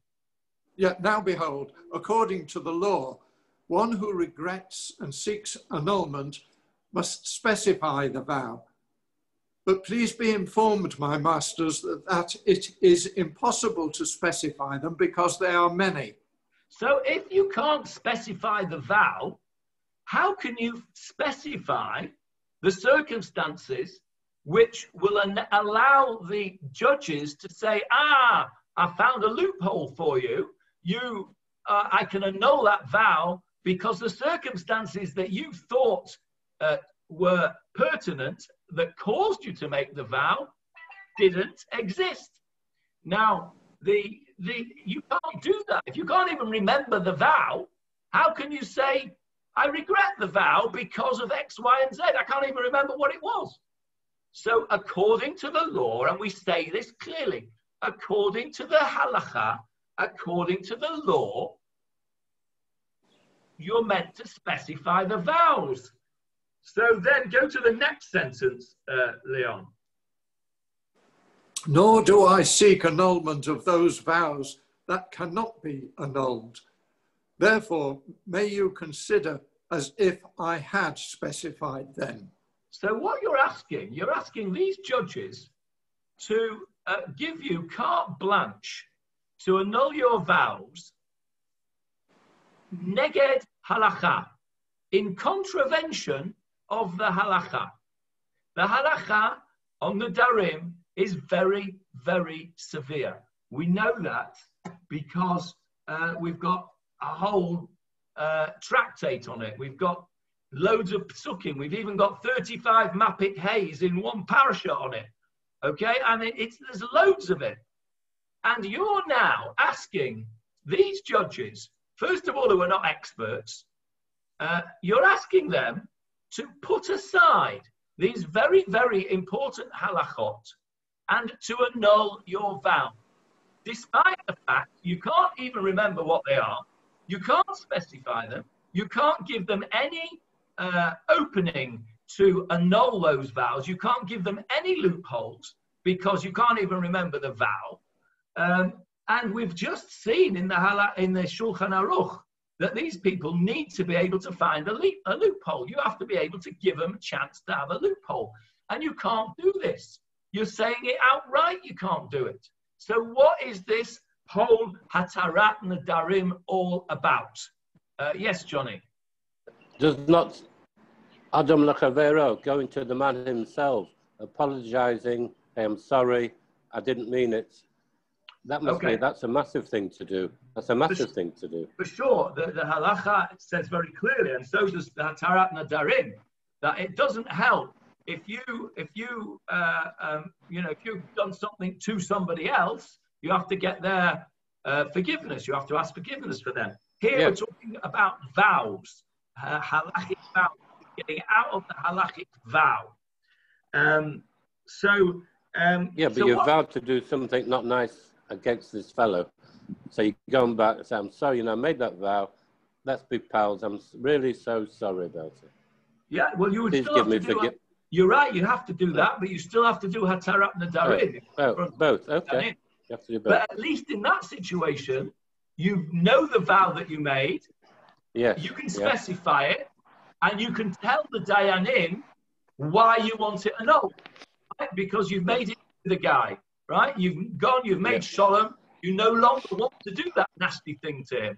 Yeah, now behold, according to the law, one who regrets and seeks annulment must specify the vow. But please be informed, my masters, that, that it is impossible to specify them because they are many. So if you can't specify the vow, how can you specify the circumstances which will allow the judges to say, ah, I found a loophole for you. You, uh, I can annul that vow because the circumstances that you thought uh, were pertinent that caused you to make the vow didn't exist. Now, the the you can't do that. If you can't even remember the vow, how can you say, I regret the vow because of X, Y, and Z? I can't even remember what it was. So, according to the law, and we say this clearly, according to the halacha, according to the law, you're meant to specify the vows. So then go to the next sentence, uh, Leon. Nor do I seek annulment of those vows that cannot be annulled. Therefore, may you consider as if I had specified them. So what you're asking, you're asking these judges to uh, give you carte blanche to annul your vows, neged halacha, in contravention of the halacha. The halacha on the darim is very, very severe. We know that because uh, we've got a whole uh, tractate on it. We've got loads of psukim. We've even got 35 mapik hays in one parasha on it. Okay, and it, it's there's loads of it. And you're now asking these judges first of all, who are not experts, uh, you're asking them to put aside these very, very important halachot and to annul your vow. Despite the fact you can't even remember what they are, you can't specify them, you can't give them any uh, opening to annul those vows, you can't give them any loopholes because you can't even remember the vow. Um, and we've just seen in the, in the Shulchan Aruch that these people need to be able to find a, a loophole. You have to be able to give them a chance to have a loophole. And you can't do this. You're saying it outright, you can't do it. So, what is this whole Hatarat Nedarim all about? Uh, yes, Johnny. Does not Adam Lachavero going to the man himself, apologizing, I am sorry, I didn't mean it. That must okay. be, that's a massive thing to do. That's a massive for, thing to do. For sure. The, the halacha says very clearly, and so does the Hatarat Nedarim, that it doesn't help if you, if you, uh, um, you know, if you've done something to somebody else, you have to get their uh, forgiveness. You have to ask forgiveness for them. Here yeah. we're talking about vows, uh, halachic vows, getting out of the halachic vow. Um, so, um, yeah, but so you what, vowed to do something not nice against this fellow. So you go back and say, I'm sorry, you know, I made that vow. Let's be pals. I'm really so sorry about it. Yeah, well, you would Please still give have me. Do, you're right, you have to do that, but you still have to do Hatarat Nedarim. Oh, both, both, okay. You have to do both. But at least in that situation, you know the vow that you made. Yes. You can specify it, and you can tell the Dayanim why you want it annulled. Right? Because you've made it to the guy, right? You've gone, you've made. Shalom, you no longer want to do that nasty thing to him.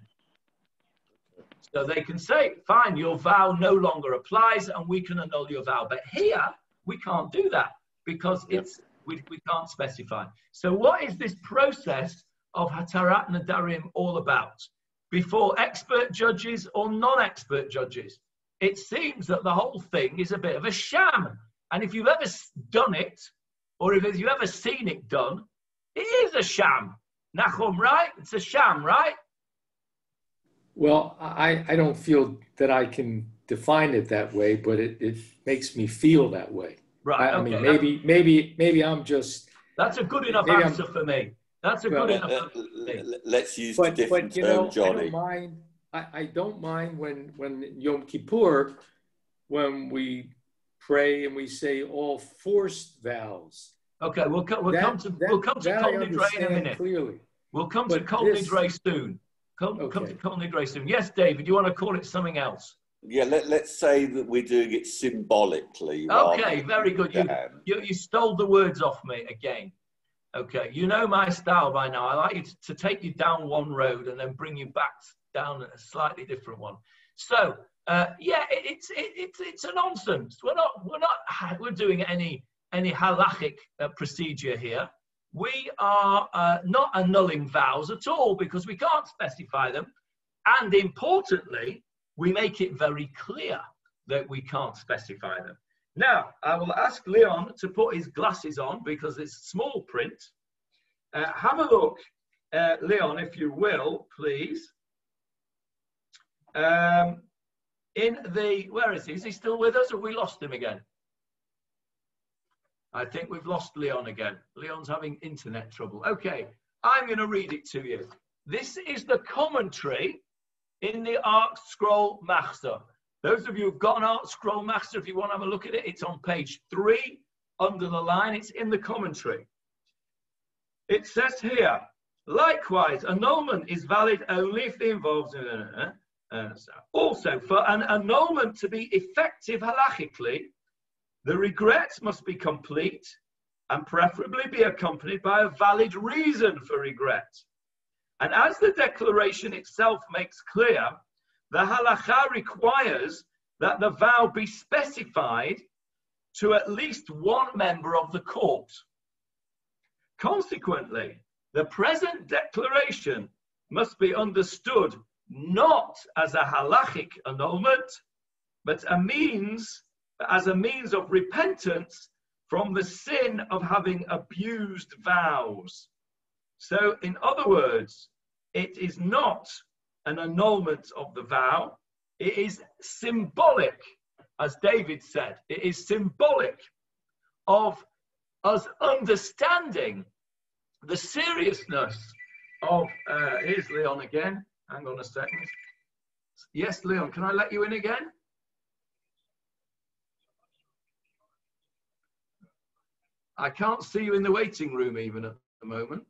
So they can say, fine, your vow no longer applies and we can annul your vow. But here, we can't do that because it's we, we can't specify. So what is this process of Hatarat Nedarim all about? Before expert judges or non-expert judges? It seems that the whole thing is a bit of a sham. And if you've ever done it, or if you've ever seen it done, it is a sham. Nachum, right? It's a sham, right? Well, I, I don't feel that I can define it that way, but it, it makes me feel that way. Right. I, I mean, maybe, maybe, maybe I'm just. That's a good enough answer I'm, for me. That's a well, good enough. Uh, let's use but, the different but, you term, know, Johnny. I don't mind. I, I don't mind when when Yom Kippur, when we pray and we say all forced vows. Okay, we'll, co- we'll that, come to that, we'll come to Kol Nidre in a minute. Clearly. We'll come but to Kol Nidre soon. Come, okay. come to Kol Nidre soon. Yes, David, you want to call it something else? Yeah, let, let's say that we're doing it symbolically. Okay, very good. You, you, you, stole the words off me again. Okay, you know my style by now. I like you to, to take you down one road and then bring you back down a slightly different one. So, uh, yeah, it, it's it, it's it's a nonsense. We're not we're not we're doing any any halachic uh, procedure here. We are uh, not annulling vows at all because we can't specify them. And importantly, we make it very clear that we can't specify them. Now, I will ask Leon to put his glasses on because it's small print. Uh, have a look, uh, Leon, if you will, please. Um, in the, where is he? Is he still with us or we lost him again? I think we've lost Leon again. Leon's having internet trouble. Okay, I'm going to read it to you. This is the commentary in the ArtScroll Machzor. Those of you who've got an ArtScroll Machzor, if you want to have a look at it, it's on page three under the line. It's in the commentary. It says here, likewise, annulment is valid only if the involves. Uh, also, for an annulment to be effective halachically, the regret must be complete and preferably be accompanied by a valid reason for regret. And as the declaration itself makes clear, the halacha requires that the vow be specified to at least one member of the court. Consequently, the present declaration must be understood not as a halachic annulment, but a means as a means of repentance from the sin of having abused vows. So, in other words, it is not an annulment of the vow. It is symbolic, as David said, it is symbolic of us understanding the seriousness of. Uh, here's Leon again. Hang on a second. Yes, Leon, can I let you in again? I can't see you in the waiting room even at the moment.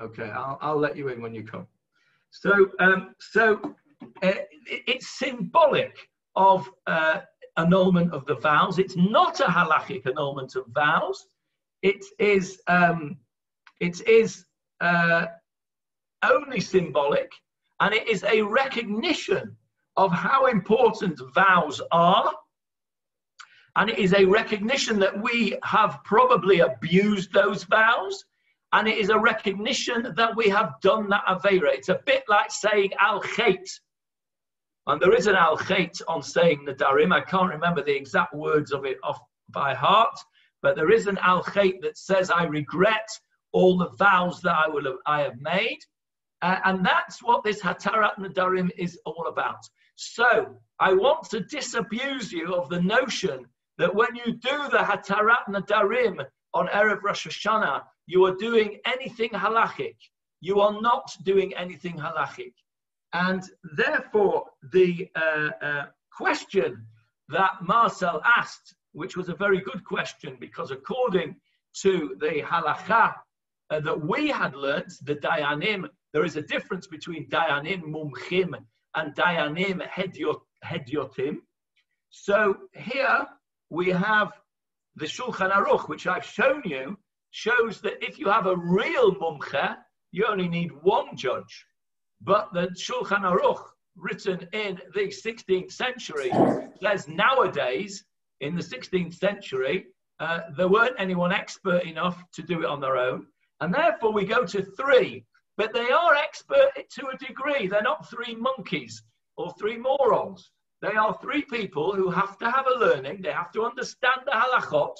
Okay, I'll, I'll let you in when you come. So, um, so uh, it, it's symbolic of uh, annulment of the vows. It's not a halachic annulment of vows. It is, um, it is uh, only symbolic, and it is a recognition of how important vows are. And it is a recognition that we have probably abused those vows and it is a recognition that we have done that Avera. It's a bit like saying Al Khait. And there is an Al Khait on saying Nedarim. I can't remember the exact words of it off by heart, but there is an Al Khait that says, I regret all the vows that I, will have, I have made. Uh, and that's what this Hatarat Nedarim is all about. So I want to disabuse you of the notion that when you do the Hatarat Nedarim on Erev Rosh Hashanah, you are doing anything halachic. You are not doing anything halachic. And therefore, the uh, uh, question that Marcel asked, which was a very good question, because according to the halacha uh, that we had learnt, the dayanim, there is a difference between dayanim mumchim and dayanim hedyotim. So here we have the Shulchan Aruch, which I've shown you, shows that if you have a real mumcha, you only need one judge. But the Shulchan Aruch, written in the 16th century, says nowadays, in the 16th century, uh, there weren't anyone expert enough to do it on their own. And therefore, we go to three. But they are expert to a degree. They're not three monkeys or three morons. They are three people who have to have a learning, they have to understand the halachot,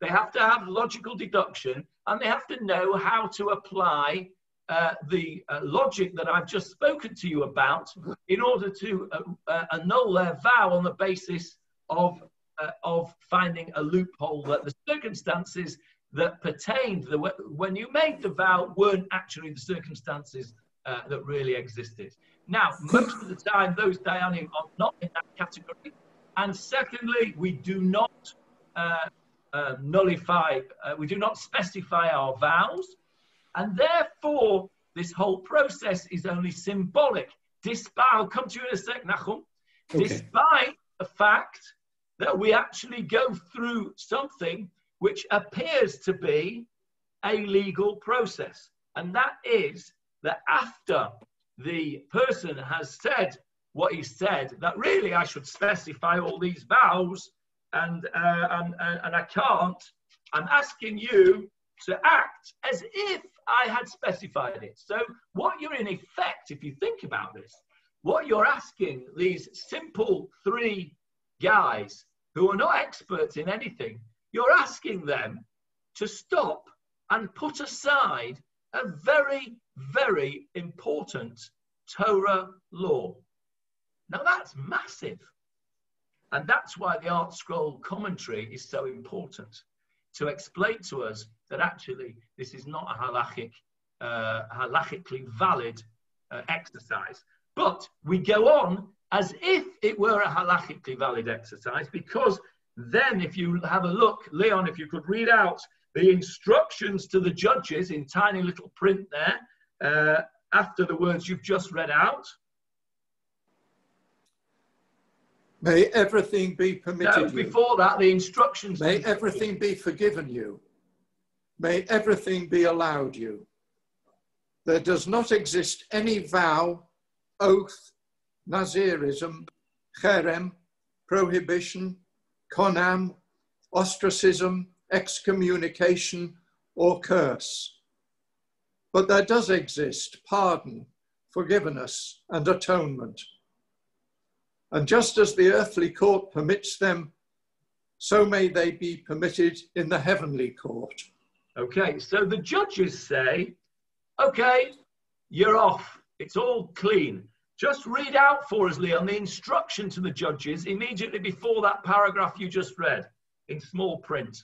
they have to have logical deduction and they have to know how to apply uh, the uh, logic that I've just spoken to you about in order to uh, uh annul their vow on the basis of, uh, of finding a loophole that the circumstances that pertained the, when you made the vow weren't actually the circumstances uh, that really existed. Now, most of the time, those dayanim are not in that category. And secondly, we do not uh, nullify, uh, we do not specify our vows, and therefore this whole process is only symbolic. Despite, I'll come to you in a sec, Nachum. Okay. Despite the fact that we actually go through something which appears to be a legal process, and that is that after the person has said what he said, that really I should specify all these vows and, uh, and, and I can't, I'm asking you to act as if I had specified it. So, what you're in effect, if you think about this, what you're asking these simple three guys who are not experts in anything, you're asking them to stop and put aside a very, very important Torah law. Now, that's massive. And that's why the ArtScroll commentary is so important to explain to us that actually this is not a halachic, uh, halachically valid uh, exercise. But we go on as if it were a halachically valid exercise because then, if you have a look, Leon, if you could read out the instructions to the judges in tiny little print there uh, after the words you've just read out. May everything be permitted no, before that, the instructions. May everything be forgiven you. May everything be allowed you. There does not exist any vow, oath, Nazirism, cherem, prohibition, konam, ostracism, excommunication, or curse. But there does exist pardon, forgiveness, and atonement. And just as the earthly court permits them, so may they be permitted in the heavenly court. Okay, so the judges say, okay, you're off. It's all clean. Just read out for us, Leon, the instruction to the judges immediately before that paragraph you just read in small print.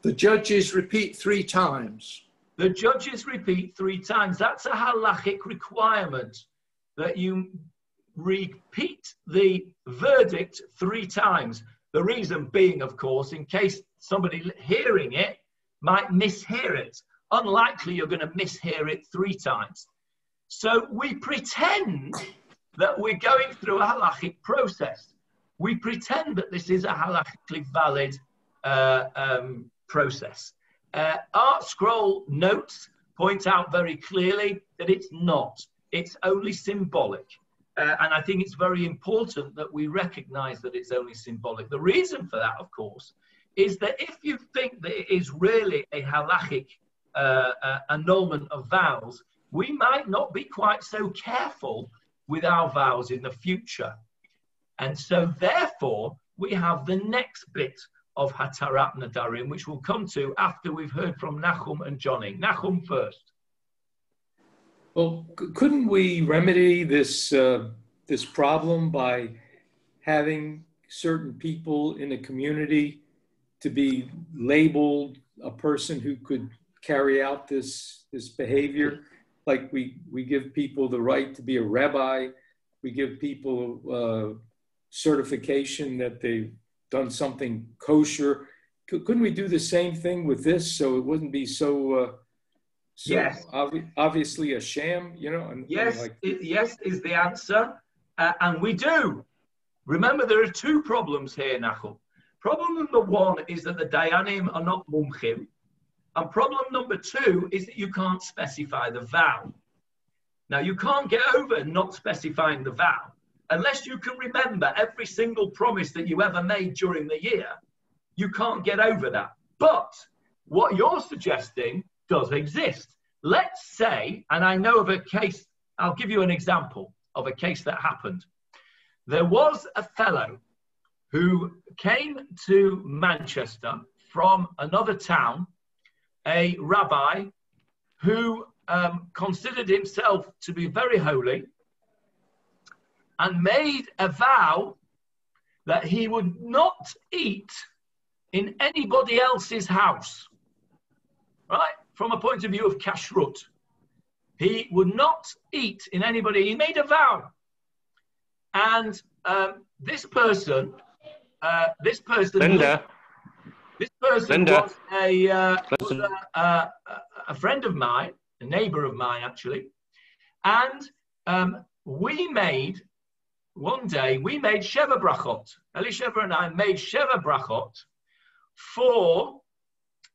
The judges repeat three times. The judges repeat three times. That's a halachic requirement that you repeat the verdict three times. The reason being, of course, in case somebody hearing it might mishear it. Unlikely you're going to mishear it three times. So we pretend that we're going through a halachic process. We pretend that this is a halachically valid uh, um, process. Uh, ArtScroll notes point out very clearly that it's not. It's only symbolic. Uh, and I think it's very important that we recognize that it's only symbolic. The reason for that, of course, is that if you think that it is really a halachic uh, uh, annulment of vows, we might not be quite so careful with our vows in the future. And so, therefore, we have the next bit of Hatarat Nedarim, which we'll come to after we've heard from Nachum and Johnny. Nachum first. Well, couldn't we remedy this uh, this problem by having certain people in the community to be labeled a person who could carry out this this behavior? Like we we give people the right to be a rabbi, we give people uh, certification that they've done something kosher. Couldn't we do the same thing with this so it wouldn't be so uh, so yes. Ob- obviously a sham, you know. And, yes, like... it, yes is the answer, uh, and we do. Remember, there are two problems here, Nachum. Problem number one is that the Dayanim are not mumchim, and problem number two is that you can't specify the vow. Now, you can't get over not specifying the vow unless you can remember every single promise that you ever made during the year. You can't get over that. But what you're suggesting does exist. Let's say, and I know of a case, I'll give you an example of a case that happened. There was a fellow who came to Manchester from another town, a rabbi who um, considered himself to be very holy and made a vow that he would not eat in anybody else's house. Right? from a point of view of kashrut. He would not eat in anybody. He made a vow. And um, this person, uh, this person, Linda. This person Linda. was, a, uh, was a, a, a, friend of mine, a neighbor of mine actually. And um, we made, one day, we made Sheva Brachot. Elisheva and I made Sheva Brachot for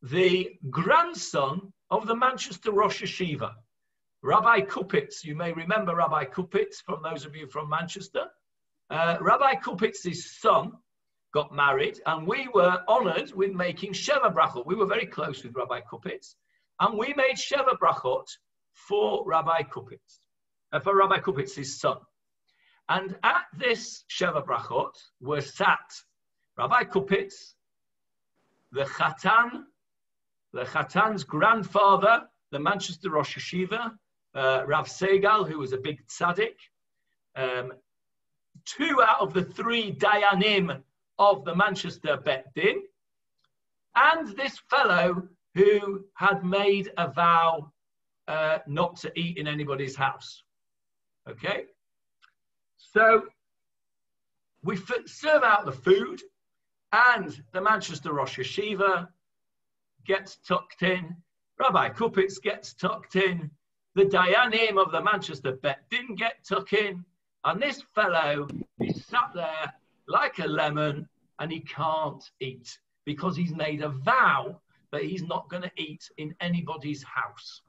the grandson of the Manchester Rosh Yeshiva, Rabbi Kupitz. You may remember Rabbi Kupitz from those of you from Manchester. Uh, Rabbi Kupitz's son got married, and we were honored with making Sheva Brachot. We were very close with Rabbi Kupitz, and we made Sheva Brachot for Rabbi Kupitz, uh, for Rabbi Kupitz's son. And at this Sheva Brachot were sat Rabbi Kupitz, the Chatan the Chatan's grandfather, the Manchester Rosh Yeshiva, uh, Rav Segal, who was a big tzaddik, um, two out of the three Dayanim of the Manchester Bet Din, and this fellow who had made a vow uh, not to eat in anybody's house. Okay? So we f- serve out the food, and the Manchester Rosh Yeshiva gets tucked in. Rabbi Kupitz gets tucked in. The Dayanim of the Manchester Bet Din get tucked in. And this fellow is sat there like a lemon and he can't eat because he's made a vow that he's not going to eat in anybody's house.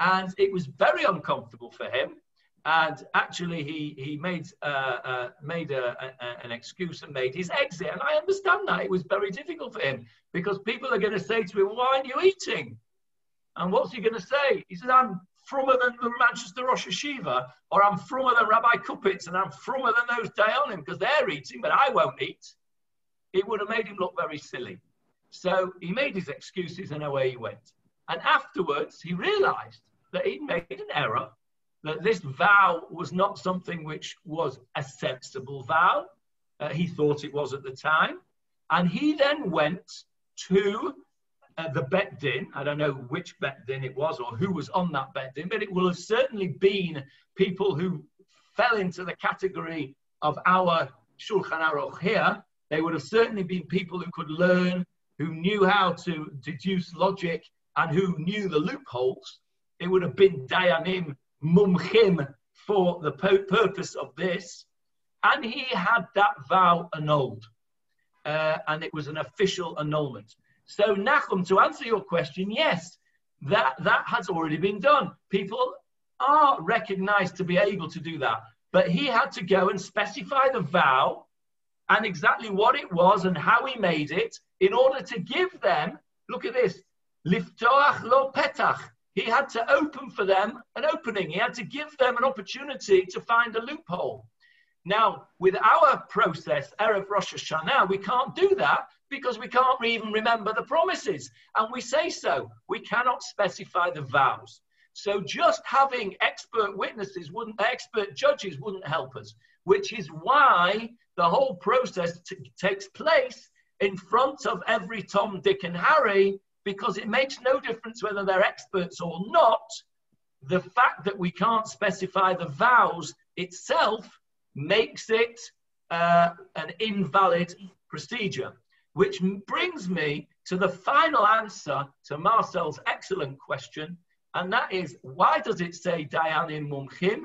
And it was very uncomfortable for him and actually he he made uh, uh, made a, a, an excuse and made his exit. And I understand that it was very difficult for him because people are going to say to him, "Why aren't you eating?" And what's he going to say? He said, "I'm frummer than the Manchester Rosh Yeshiva, or I'm frummer than Rabbi Kupitz, and I'm frummer than those Dayanim because they're eating, but I won't eat." It would have made him look very silly. So he made his excuses and away he went. And afterwards, he realized that he'd made an error, that this vow was not something which was a sensible vow. Uh, he thought it was at the time. And he then went to uh, the Bet Din. I don't know which Bet Din it was or who was on that Bet Din, but it will have certainly been people who fell into the category of our Shulchan Aruch here. They would have certainly been people who could learn, who knew how to deduce logic, and who knew the loopholes. It would have been Dayanim Mumchim for the purpose of this. And he had that vow annulled. Uh, and it was an official annulment. So, Nachum, to answer your question, yes, that, that has already been done. People are recognized to be able to do that. But he had to go and specify the vow and exactly what it was and how he made it in order to give them, look at this, liftoach lo petach. He had to open for them an opening. He had to give them an opportunity to find a loophole. Now, with our process, Erev Rosh Hashanah, we can't do that because we can't even remember the promises. And we say so. We cannot specify the vows. So just having expert witnesses wouldn't, expert judges wouldn't help us, which is why the whole process t- takes place in front of every Tom, Dick, and Harry, because it makes no difference whether they're experts or not. The fact that we can't specify the vows itself makes it uh, an invalid procedure, which brings me to the final answer to Marcel's excellent question, and that is why does it say Dayanim Mumchim?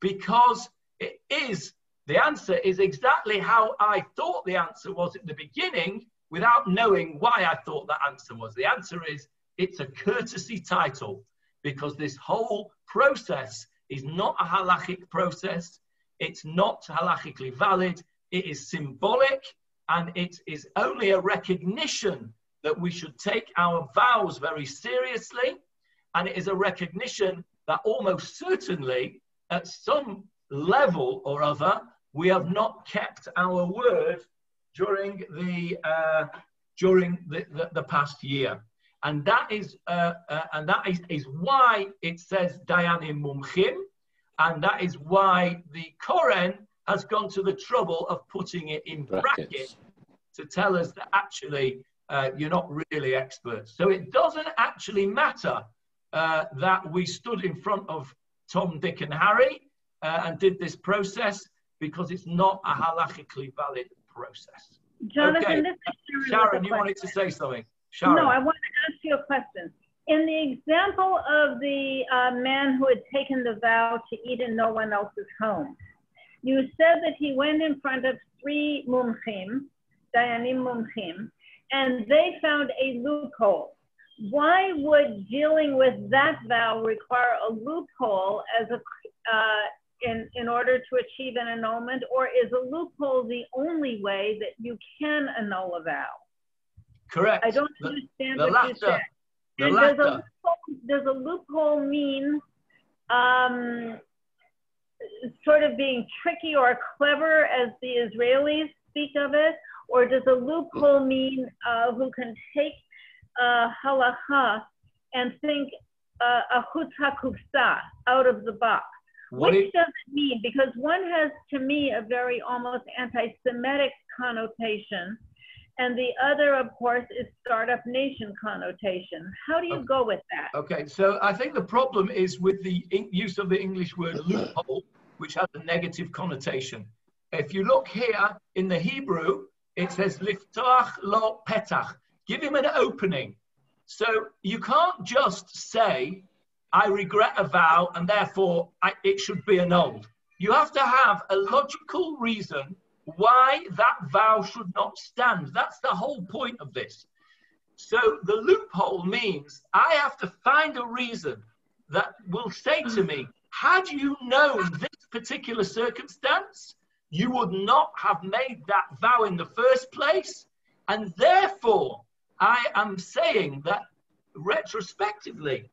Because it is, the answer is exactly how I thought the answer was at the beginning without knowing why I thought that answer was. The answer is it's a courtesy title because this whole process is not a halachic process. It's not halachically valid. It is symbolic and it is only a recognition that we should take our vows very seriously. And it is a recognition that almost certainly, at some level or other, we have not kept our word during the uh, during the, the, the, past year. And that is uh, uh, and that is, is why it says Dayanim Mumchim, and that is why the Koren has gone to the trouble of putting it in brackets, brackets to tell us that actually uh, you're not really experts. So it doesn't actually matter uh, that we stood in front of Tom, Dick, and Harry uh, and did this process because it's not a halachically valid process. Jonathan, okay. this is Sharon. Sharon you wanted to say something? Sharon. No, I wanted to ask you a question in the example of the uh, man who had taken the vow to eat in no one else's home, you said that he went in front of three mumchim, dayanim mumchim, and they found a loophole. Why would dealing with that vow require a loophole as a uh, in, in order to achieve an annulment, or is a loophole the only way that you can annul a vow? Correct. I don't understand the what you said. And does a, loophole, does a loophole mean um, sort of being tricky or clever as the Israelis speak of it? Or does a loophole mean uh, who can take uh, halacha and think uh, a chutz out of the box? What Which does it mean? Because one has, to me, a very almost anti-Semitic connotation and the other, of course, is startup nation connotation. How do you okay. go with that? Okay, so I think the problem is with the use of the English word (clears throat) loophole, which has a negative connotation. If you look here in the Hebrew, it says liftach lo petach. Give him an opening. So you can't just say, I regret a vow and therefore I, it should be annulled. You have to have a logical reason why that vow should not stand. That's the whole point of this. So the loophole means I have to find a reason that will say to me, had you known this particular circumstance, you would not have made that vow in the first place. And therefore, I am saying that retrospectively,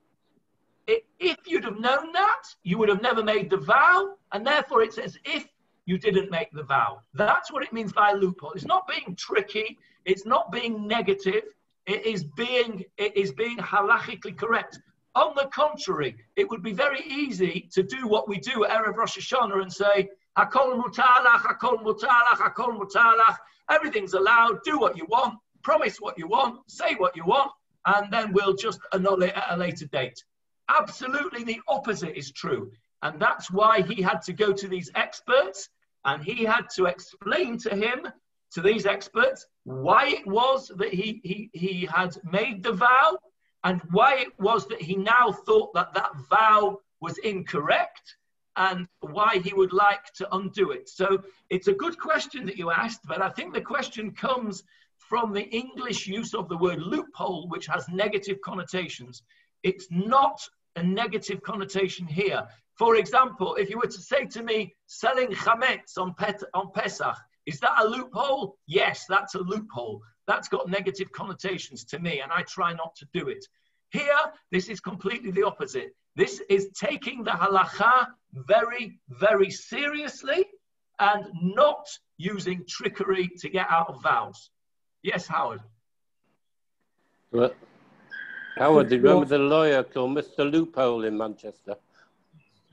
if you'd have known that, you would have never made the vow. And therefore, it's as if you didn't make the vow. That's what it means by loophole. It's not being tricky, it's not being negative, it is being it is being halachically correct. On the contrary, it would be very easy to do what we do at Erev Rosh Hashanah and say, Hakol mutalach, hakol mutalach, hakol mutalach. Everything's allowed. Do what you want. Promise what you want. Say what you want. And then we'll just annul it at a later date. Absolutely the opposite is true. And that's why he had to go to these experts and he had to explain to him, to these experts, why it was that he, he, he had made the vow and why it was that he now thought that that vow was incorrect and why he would like to undo it. So it's a good question that you asked, but I think the question comes from the English use of the word loophole, which has negative connotations. It's not a negative connotation here. For example, if you were to say to me, selling chametz on, pet, on Pesach, is that a loophole? Yes, that's a loophole. That's got negative connotations to me, and I try not to do it. Here, this is completely the opposite. This is taking the halacha very, very seriously and not using trickery to get out of vows. Yes, Howard. Well, Howard, do you remember the lawyer called Mr. Loophole in Manchester?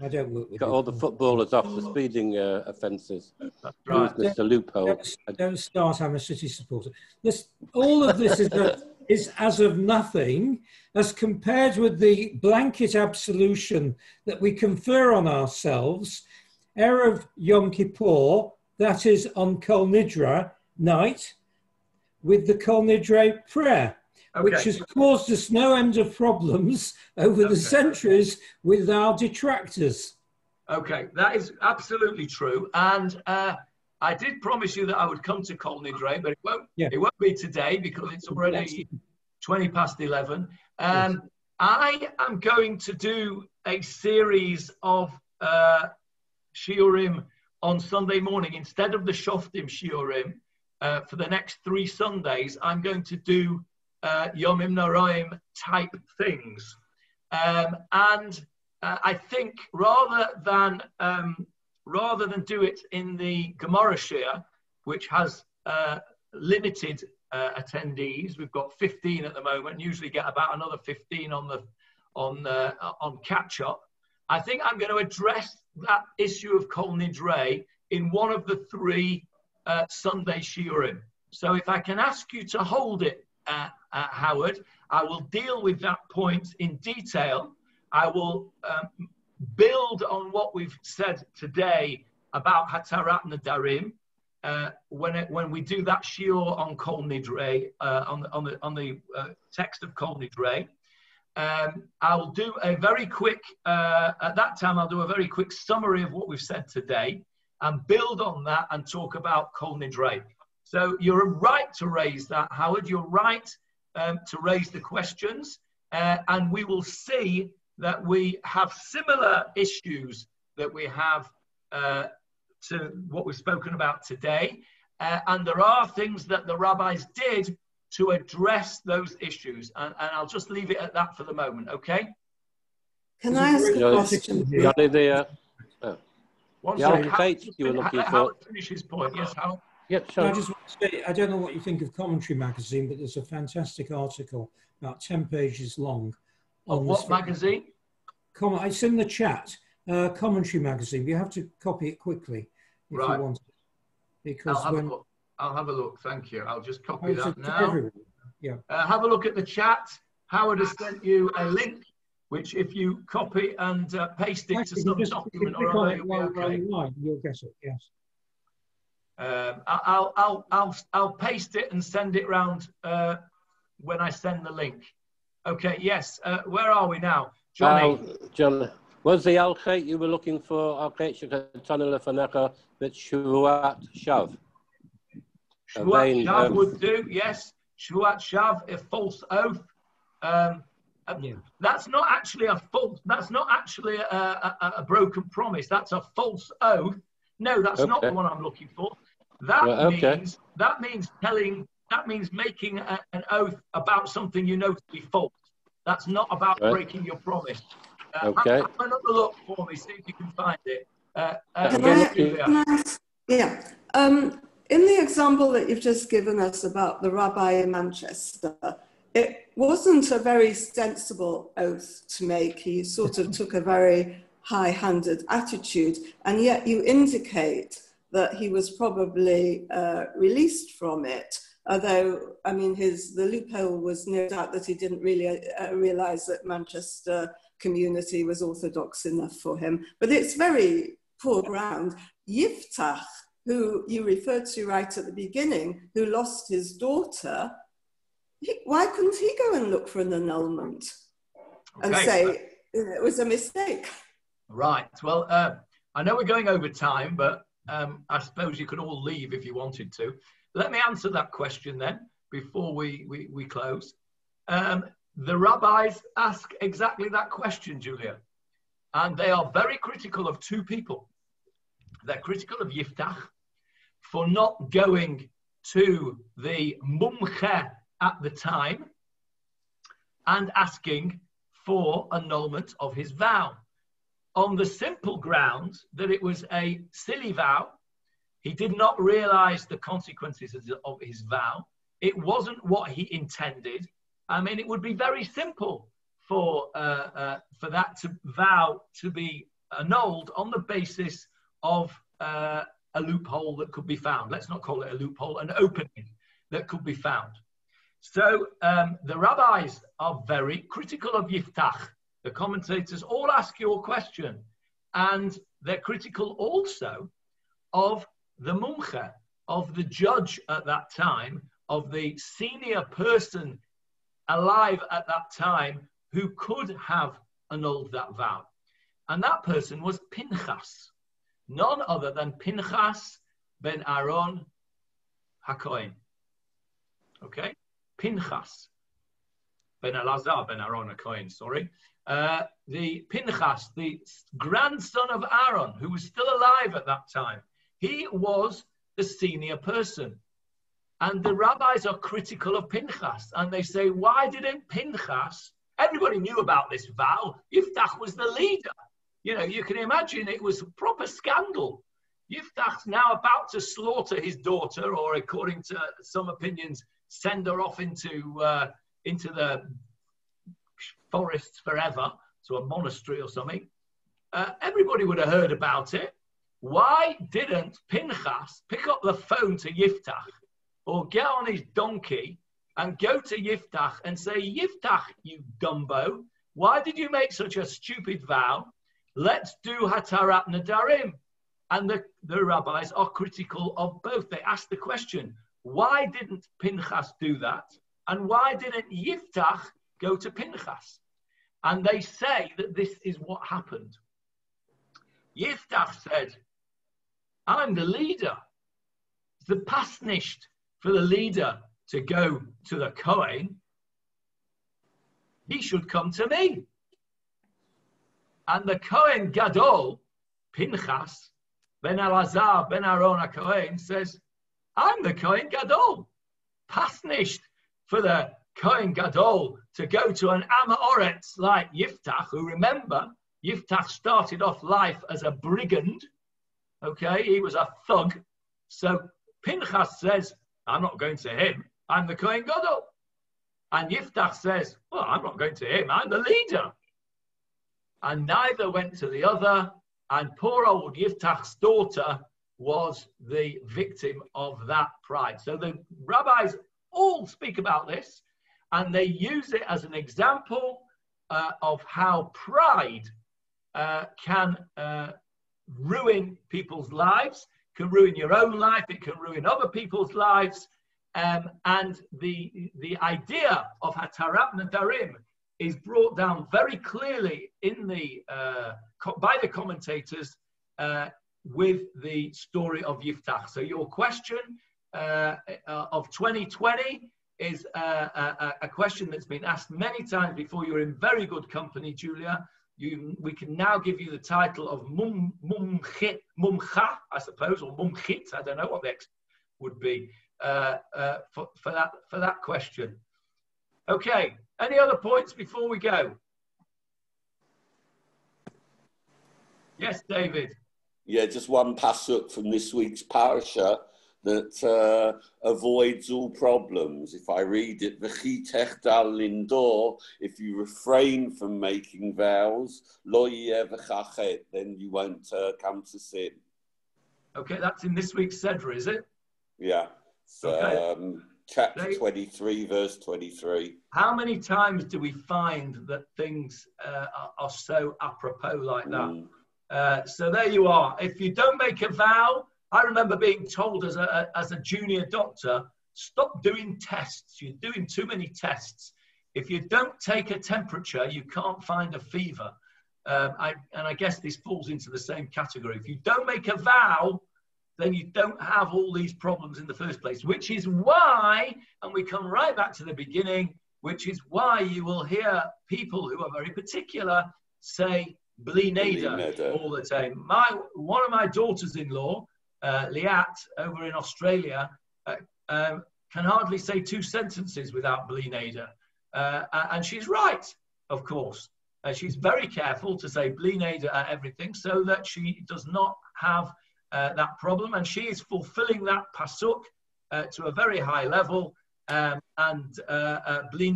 I don't work with Got all the footballers off the speeding uh, offences. Right. Mr. Loophole. Don't, don't start. I'm a City supporter. This, all of this is, a, (laughs) is as of nothing as compared with the blanket absolution that we confer on ourselves, Erev Yom Kippur, that is on Kol Nidre night, with the Kol Nidre prayer which has caused us no end of problems (laughs) over Okay. the centuries with our detractors. Okay, that is absolutely true. And uh, I did promise you that I would come to Kol Nidre, but it won't, Yeah. it won't be today because it's already 20 past 11. Um, I am going to do a series of uh, shiurim on Sunday morning. Instead of the Shoftim shiurim, uh, for the next three Sundays, I'm going to do uh, Yomim Noraim type things. Um, and uh, I think rather than um, rather than do it in the Gemara Shiur, which has uh, limited uh, attendees, we've got 15 at the moment. Usually get about another 15 on the on uh, on catch up. I think I'm going to address that issue of Kol Nidre in one of the three uh, Sunday Shiurim. So if I can ask you to hold it, uh, uh, Howard, I will deal with that point in detail. I will um, build on what we've said today about Hatarat Nedarim. Uh, when it, when we do that shiur on Kol Nidre, uh, on the on the on the uh, text of Kol Nidre, um, I'll do a very quick. Uh, at that time, I'll do a very quick summary of what we've said today, and build on that and talk about Kol Nidre. So you're right to raise that, Howard. You're right um, to raise the questions, uh, and we will see that we have similar issues that we have uh, to what we've spoken about today. Uh, and there are things that the rabbis did to address those issues. And, and I'll just leave it at that for the moment, okay? Can I ask a question? Johnny, the, uh, One Yeah, second. I'll Howard, you were looking let for- finish his point. Yes, Howard. Yeah, I just want to say, I don't know what you think of Commentary Magazine, but there's a fantastic article about 10 pages long. On what magazine? Com- it's in the chat. Uh, Commentary Magazine. You have to copy it quickly if Right. you want it. Because I'll have a when look. I'll have a look. Thank you. I'll just copy that now. everyone. Yeah. Uh, have a look at the chat. Howard has sent you a link, which if you copy and uh, paste it to Actually, some just document or other, you'll be okay. online, You'll get it. Yes. Um, I- I'll, I'll, I'll, I'll paste it and send it round uh, when I send the link. Okay, yes. Uh, where are we now? Johnny. Al, John, was the Al Khayt you were looking for, Al Khayt Shekatana Lefanecha, that Shuat Shav? Shvuat Vain, Shav um, would do, yes. Shvuat Shav, a false oath. Um, uh, Yeah. That's not actually a false. That's not actually a, a, a broken promise. That's a false oath. No, that's not the one I'm looking for. That Right, okay. means that means telling. That means making a, an oath about something you know to be false. That's not about Right. breaking your promise. Uh, Okay. Have, have another look for me. See if you can find it. Uh, uh, Can I, can I ask, yeah. Um, in the example that you've just given us about the rabbi in Manchester, it wasn't a very sensible oath to make. He sort of took a very high handed attitude, and yet you indicate that he was probably uh, released from it. Although, I mean, his the loophole was no doubt that he didn't really uh, realize that Manchester community was orthodox enough for him. But it's very poor ground. Yiftach, who you referred to right at the beginning, who lost his daughter, he, why couldn't he go and look for an annulment and okay. say it was a mistake? Right. Well, uh, I know we're going over time, but um, I suppose you could all leave if you wanted to. Let me answer that question then before we, we, we close. Um, the rabbis ask exactly that question, Julia. And they are very critical of two people. They're critical of Yiftach for not going to the mumche at the time and asking for annulment of his vow on the simple grounds that it was a silly vow. He did not realize the consequences of his vow. It wasn't what he intended. I mean, it would be very simple for, uh, uh, for that to vow to be annulled on the basis of uh, a loophole that could be found. Let's not call it a loophole, an opening that could be found. So um, the rabbis are very critical of Yiftach. The commentators all ask your question, and they're critical also of the mumche, of the judge at that time, of the senior person alive at that time who could have annulled that vow. And that person was Pinchas, none other than Pinchas ben Aaron HaKohen. Okay? Pinchas ben Elazar ben Aaron HaKohen, sorry. Uh, the Pinchas, the grandson of Aaron, who was still alive at that time, he was the senior person. And the rabbis are critical of Pinchas, and they say, why didn't Pinchas? Everybody knew about this vow. Yiftach was the leader. You know, you can imagine it was a proper scandal. Yiftach's now about to slaughter his daughter, or according to some opinions, send her off into uh, into the forests forever, to a monastery or something, uh, everybody would have heard about it. Why didn't Pinchas pick up the phone to Yiftach or get on his donkey and go to Yiftach and say, Yiftach, you dumbo, why did you make such a stupid vow? Let's do Hatarat Nedarim. And the, the rabbis are critical of both. They ask the question, why didn't Pinchas do that? And why didn't Yiftach go to Pinchas? And they say that this is what happened. Yiftach said, I'm the leader. It's the pasnisht for the leader to go to the Kohen. He should come to me. And the Kohen Gadol, Pinchas, Ben Elazar, Ben Aaron Kohen, says, I'm the Kohen Gadol. Pasnisht for the Kohen Gadol to go to an Amoritz like Yiftach, who remember, Yiftach started off life as a brigand. Okay, he was a thug. So Pinchas says, I'm not going to him, I'm the Kohen Gadol. And Yiftach says, Well, I'm not going to him, I'm the leader. And neither went to the other, and poor old Yiftach's daughter was the victim of that pride. So the rabbis all speak about this and they use it as an example uh, of how pride uh, can uh, ruin people's lives, can ruin your own life, it can ruin other people's lives. Um, and the, the idea of Hatarat Nedarim is brought down very clearly in the, uh, by the commentators uh, with the story of Yiftach. So your question uh, of 2020 is a, a, a, question that's been asked many times before. You're in very good company, Julia. You, we can now give you the title of mum, mumchit, mumcha, I suppose, or mumchit. I don't know what the X would be uh, uh, for, for, that, for that question. Okay, any other points before we go? Yes, David. Yeah, just one pasuk from this week's parasha that uh, avoids all problems. If I read it, lindor, if you refrain from making vows, then you won't uh, come to sin. Okay, that's in this week's Sedra, is it? Yeah. So, okay. um, chapter 23, verse 23. How many times do we find that things uh, are, are, so apropos like that? Mm. Uh, so there you are. If you don't make a vow, I remember being told as a, as a junior doctor, stop doing tests. You're doing too many tests. If you don't take a temperature, you can't find a fever. Um, I, and I guess this falls into the same category. If you don't make a vow, then you don't have all these problems in the first place, which is why, and we come right back to the beginning, which is why you will hear people who are very particular say bli neder all the time. My, one of my daughters-in-law, uh, Liat, over in Australia, uh, um, can hardly say two sentences without bli neder. Uh, and she's right, of course. Uh, she's very careful to say bli neder at everything so that she does not have uh, that problem, and she is fulfilling that pasuk uh, to a very high level. Um, and uh, bli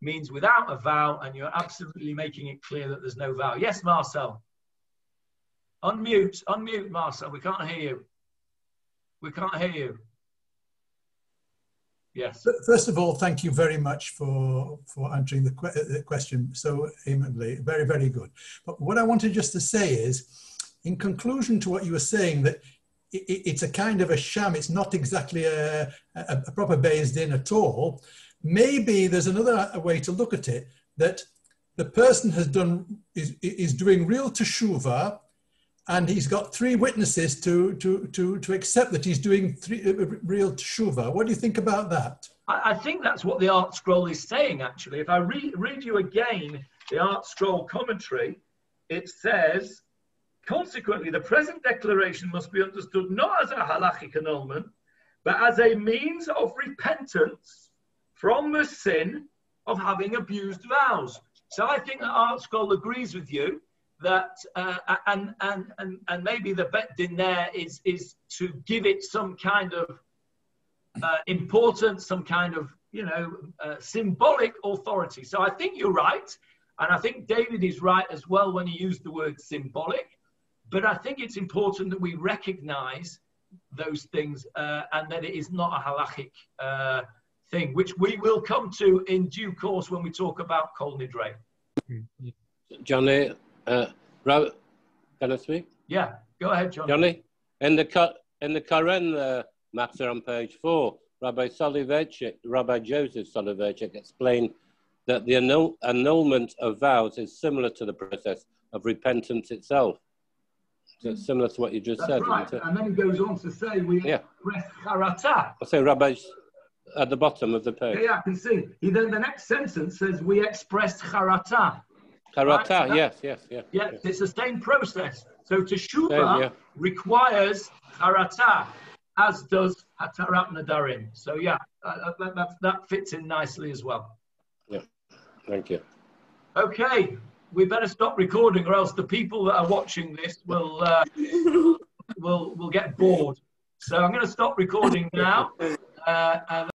means without a vow, and you're absolutely making it clear that there's no vow. Yes, Marcel. Unmute, unmute, Marcel. We can't hear you. We can't hear you. Yes. First of all, thank you very much for, for answering the, que the question so amiably. Very, very good. But what I wanted just to say is, in conclusion to what you were saying, that it's a kind of a sham, it's not exactly a, a, a proper Beis Din at all, maybe there's another way to look at it, that the person has done, is, is doing real teshuva, and he's got three witnesses to, to, to, to accept that he's doing three, uh, real teshuva. What do you think about that? I, I think that's what the ArtScroll is saying, actually. If I re- read you again the ArtScroll commentary, it says Consequently, the present declaration must be understood not as a halachic annulment, but as a means of repentance from the sin of having abused vows. So I think that ArtScroll agrees with you that, uh, and, and, and, and maybe the bet din there is, is to give it some kind of uh, importance, some kind of, you know, uh, symbolic authority. So I think you're right. And I think David is right as well when he used the word symbolic. But I think it's important that we recognize those things uh, and that it is not a halachic uh, thing, which we will come to in due course when we talk about Kol Nidre. Johnny, uh, can I speak? Yeah, go ahead, Johnny. Johnny, in the, in the Koren uh, matter on page four, Rabbi Soloveitchik, Rabbi Joseph Soloveitchik explained that the annul annulment of vows is similar to the process of repentance itself. So similar to what you just That's said. Right. And then he goes on to say we yeah. express charata. I say rabbis at the bottom of the page. Yeah, yeah, I can see. He then the next sentence says we expressed charata. Charata, right? so yes, yes, yes, yes. It's the same process. So teshuva yeah. requires charata, as does hatarat nedarim. So yeah, that, that, that fits in nicely as well. Yeah, thank you. Okay, we better stop recording, or else the people that are watching this will uh, (laughs) will will get bored. So I'm going to stop recording now. Uh,